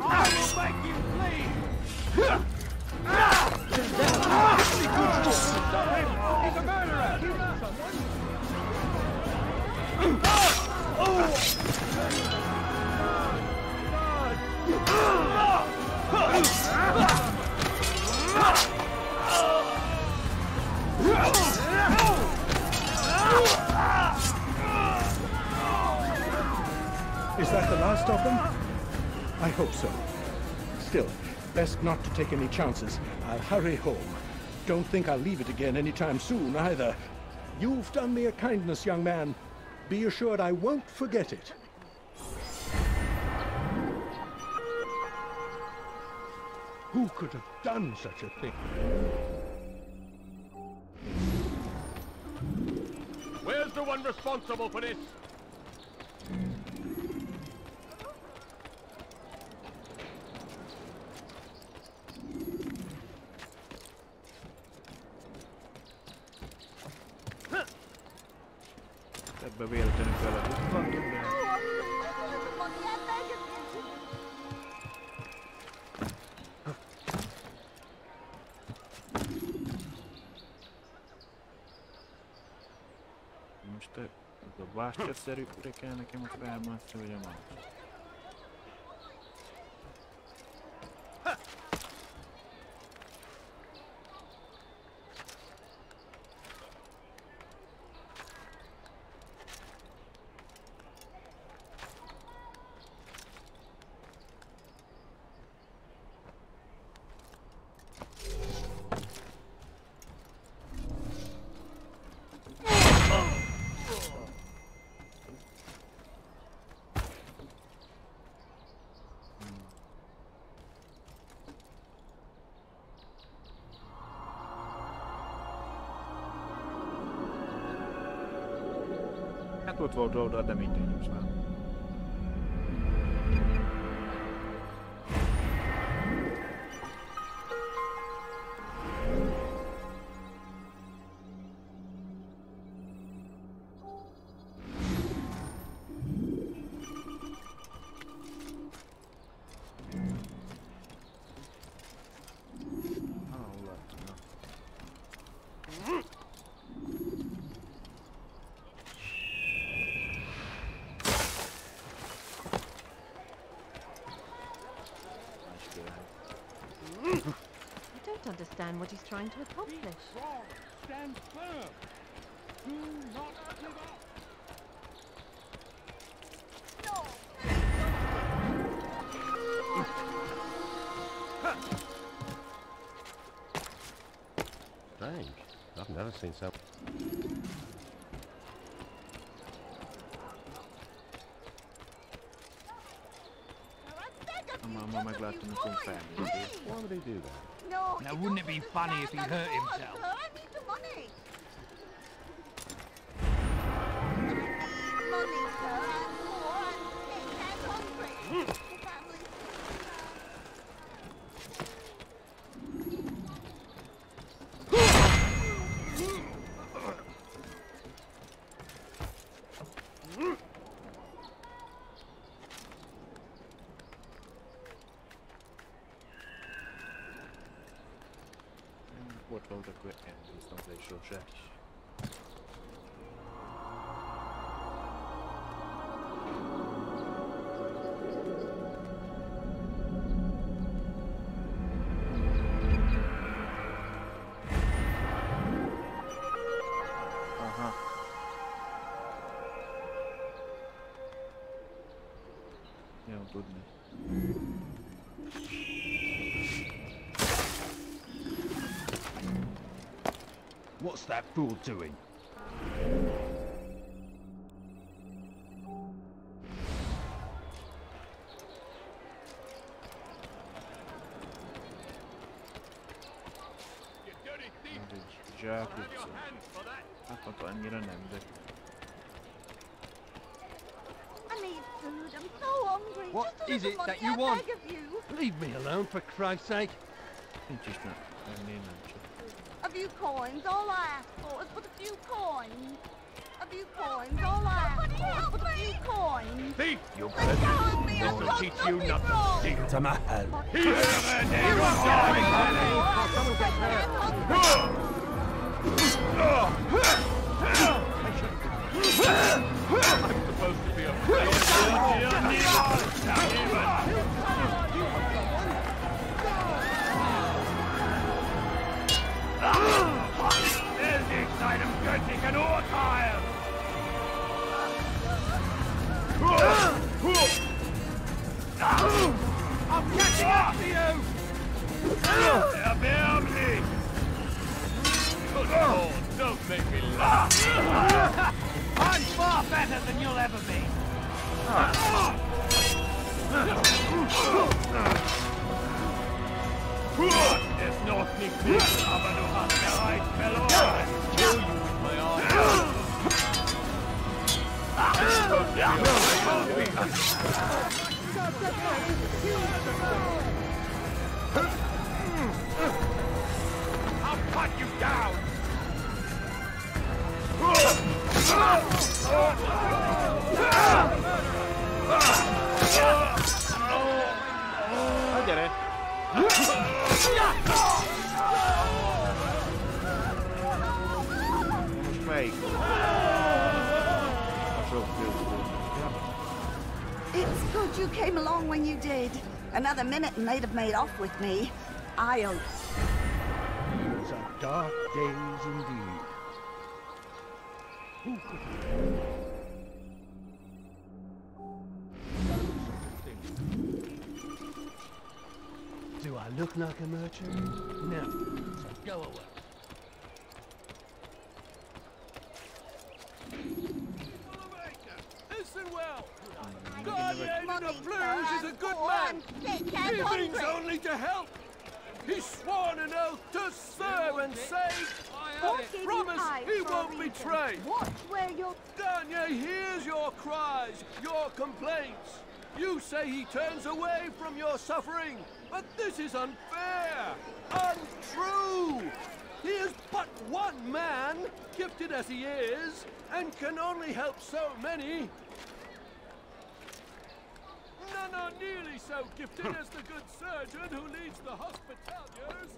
I will make you bleed! He's a murderer! Oh! Oh! Last of them? I hope so. Still, best not to take any chances. I'll hurry home. Don't think I'll leave it again anytime soon, either. You've done me a kindness, young man. Be assured I won't forget it. Who could have done such a thing? Where's the one responsible for this? Ebbe véletlenül belebukkantunk, de... Most te, ez a bástyaszerűre kell nekem ott felmászni, vagy a másik? Hát ott volt oda, understand what he's trying to accomplish. Stand firm. Do not give up. Strange. I've never seen so. Mamma megláttam, mikor felmegyek. Why would he do that? No, Now, wouldn't it be funny if he hurt himself? What's that fool doing? Ez egy zsákutca. Hát ott annyira nem, de... I need food. I'm so hungry. Just a is little it that you I want? beg of you. Leave me alone, for Christ's sake. Nincs is nem. Ennél nem csak. A few coins, all I ask for is but a few coins. A few coins, all I ask for is but a few coins. Thief! You peasant! This will teach you nothing. To my hell. He's an I'm supposed to be a friend. Göttingen and Urteil! They'd have made off with me. I owe. These are dark days indeed. He for a won't reason? betray. Watch where you're... Garnier hears your cries, your complaints. You say he turns away from your suffering, but this is unfair, untrue. He is but one man, gifted as he is, and can only help so many. None are nearly so gifted as the good surgeon who leads the Hospitallers.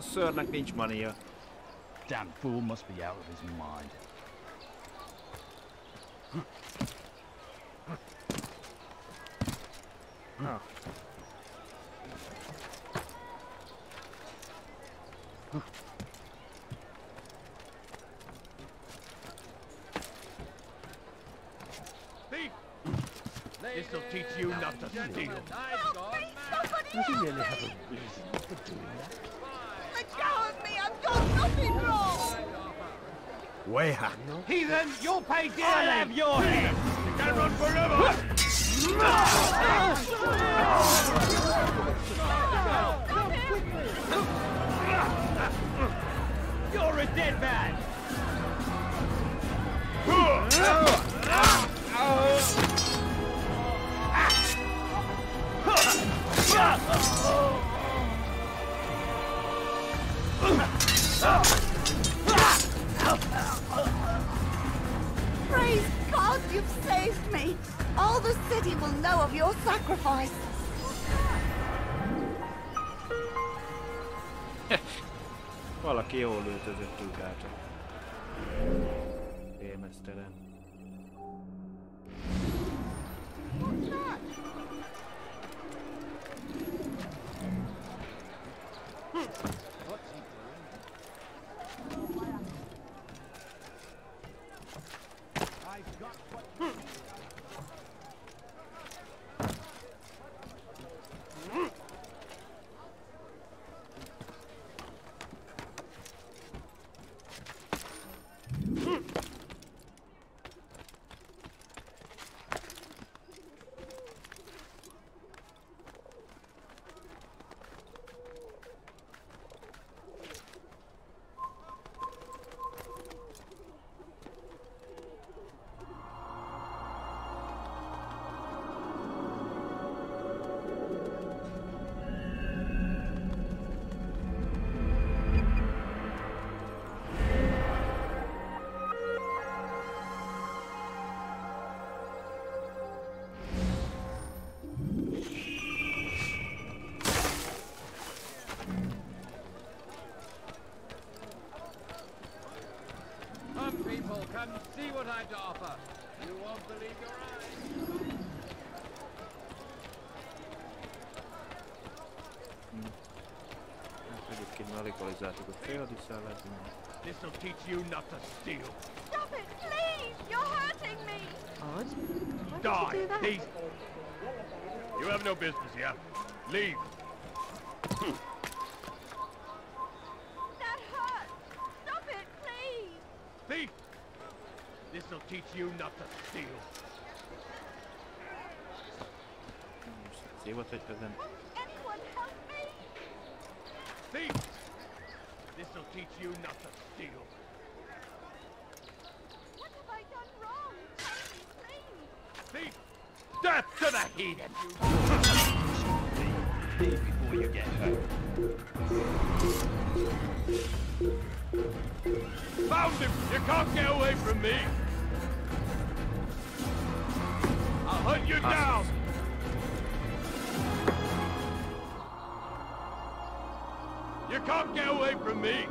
Szörnek nincs mania. Damn fool must be out of his mind. People, come see what I've to offer. You won't believe your eyes. Egyébként már legalizáltuk a félhadiszállát. This'll teach you not to steal. Stop it, please! You're hurting me! Odd. Why Die, did you do thief! You have no business here. Leave. That hurts! Stop it, please! Thief! This'll teach you not to steal. See what it doesn't. Anyone help me? Thief! This'll teach you not to steal. What have I done wrong? Tell me, please! Thief! Death to the heathen! Leave before you get hurt. Found him! You can't get away from me! you ah. down! You can't get away from me!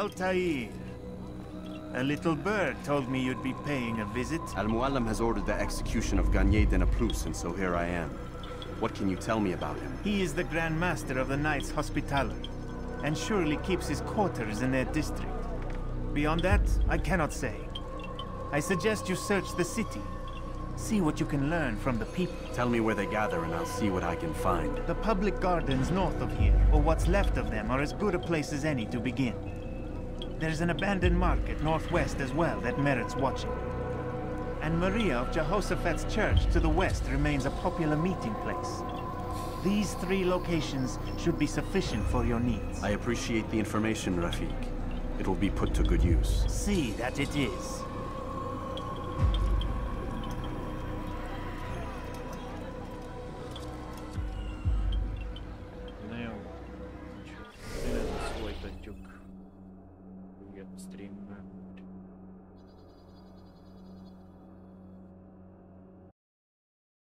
Altair. A little bird told me you'd be paying a visit. Al Mualim has ordered the execution of Garnier de Naplouse, and so here I am. What can you tell me about him? He is the Grand Master of the Knights Hospitaller, and surely keeps his quarters in their district. Beyond that, I cannot say. I suggest you search the city. See what you can learn from the people. Tell me where they gather, and I'll see what I can find. The public gardens north of here, or what's left of them, are as good a place as any to begin. There's an abandoned market northwest as well that merits watching. And Maria of Jehoshaphat's church to the west remains a popular meeting place. These three locations should be sufficient for your needs. I appreciate the information, Rafiq. It will be put to good use. See that it is.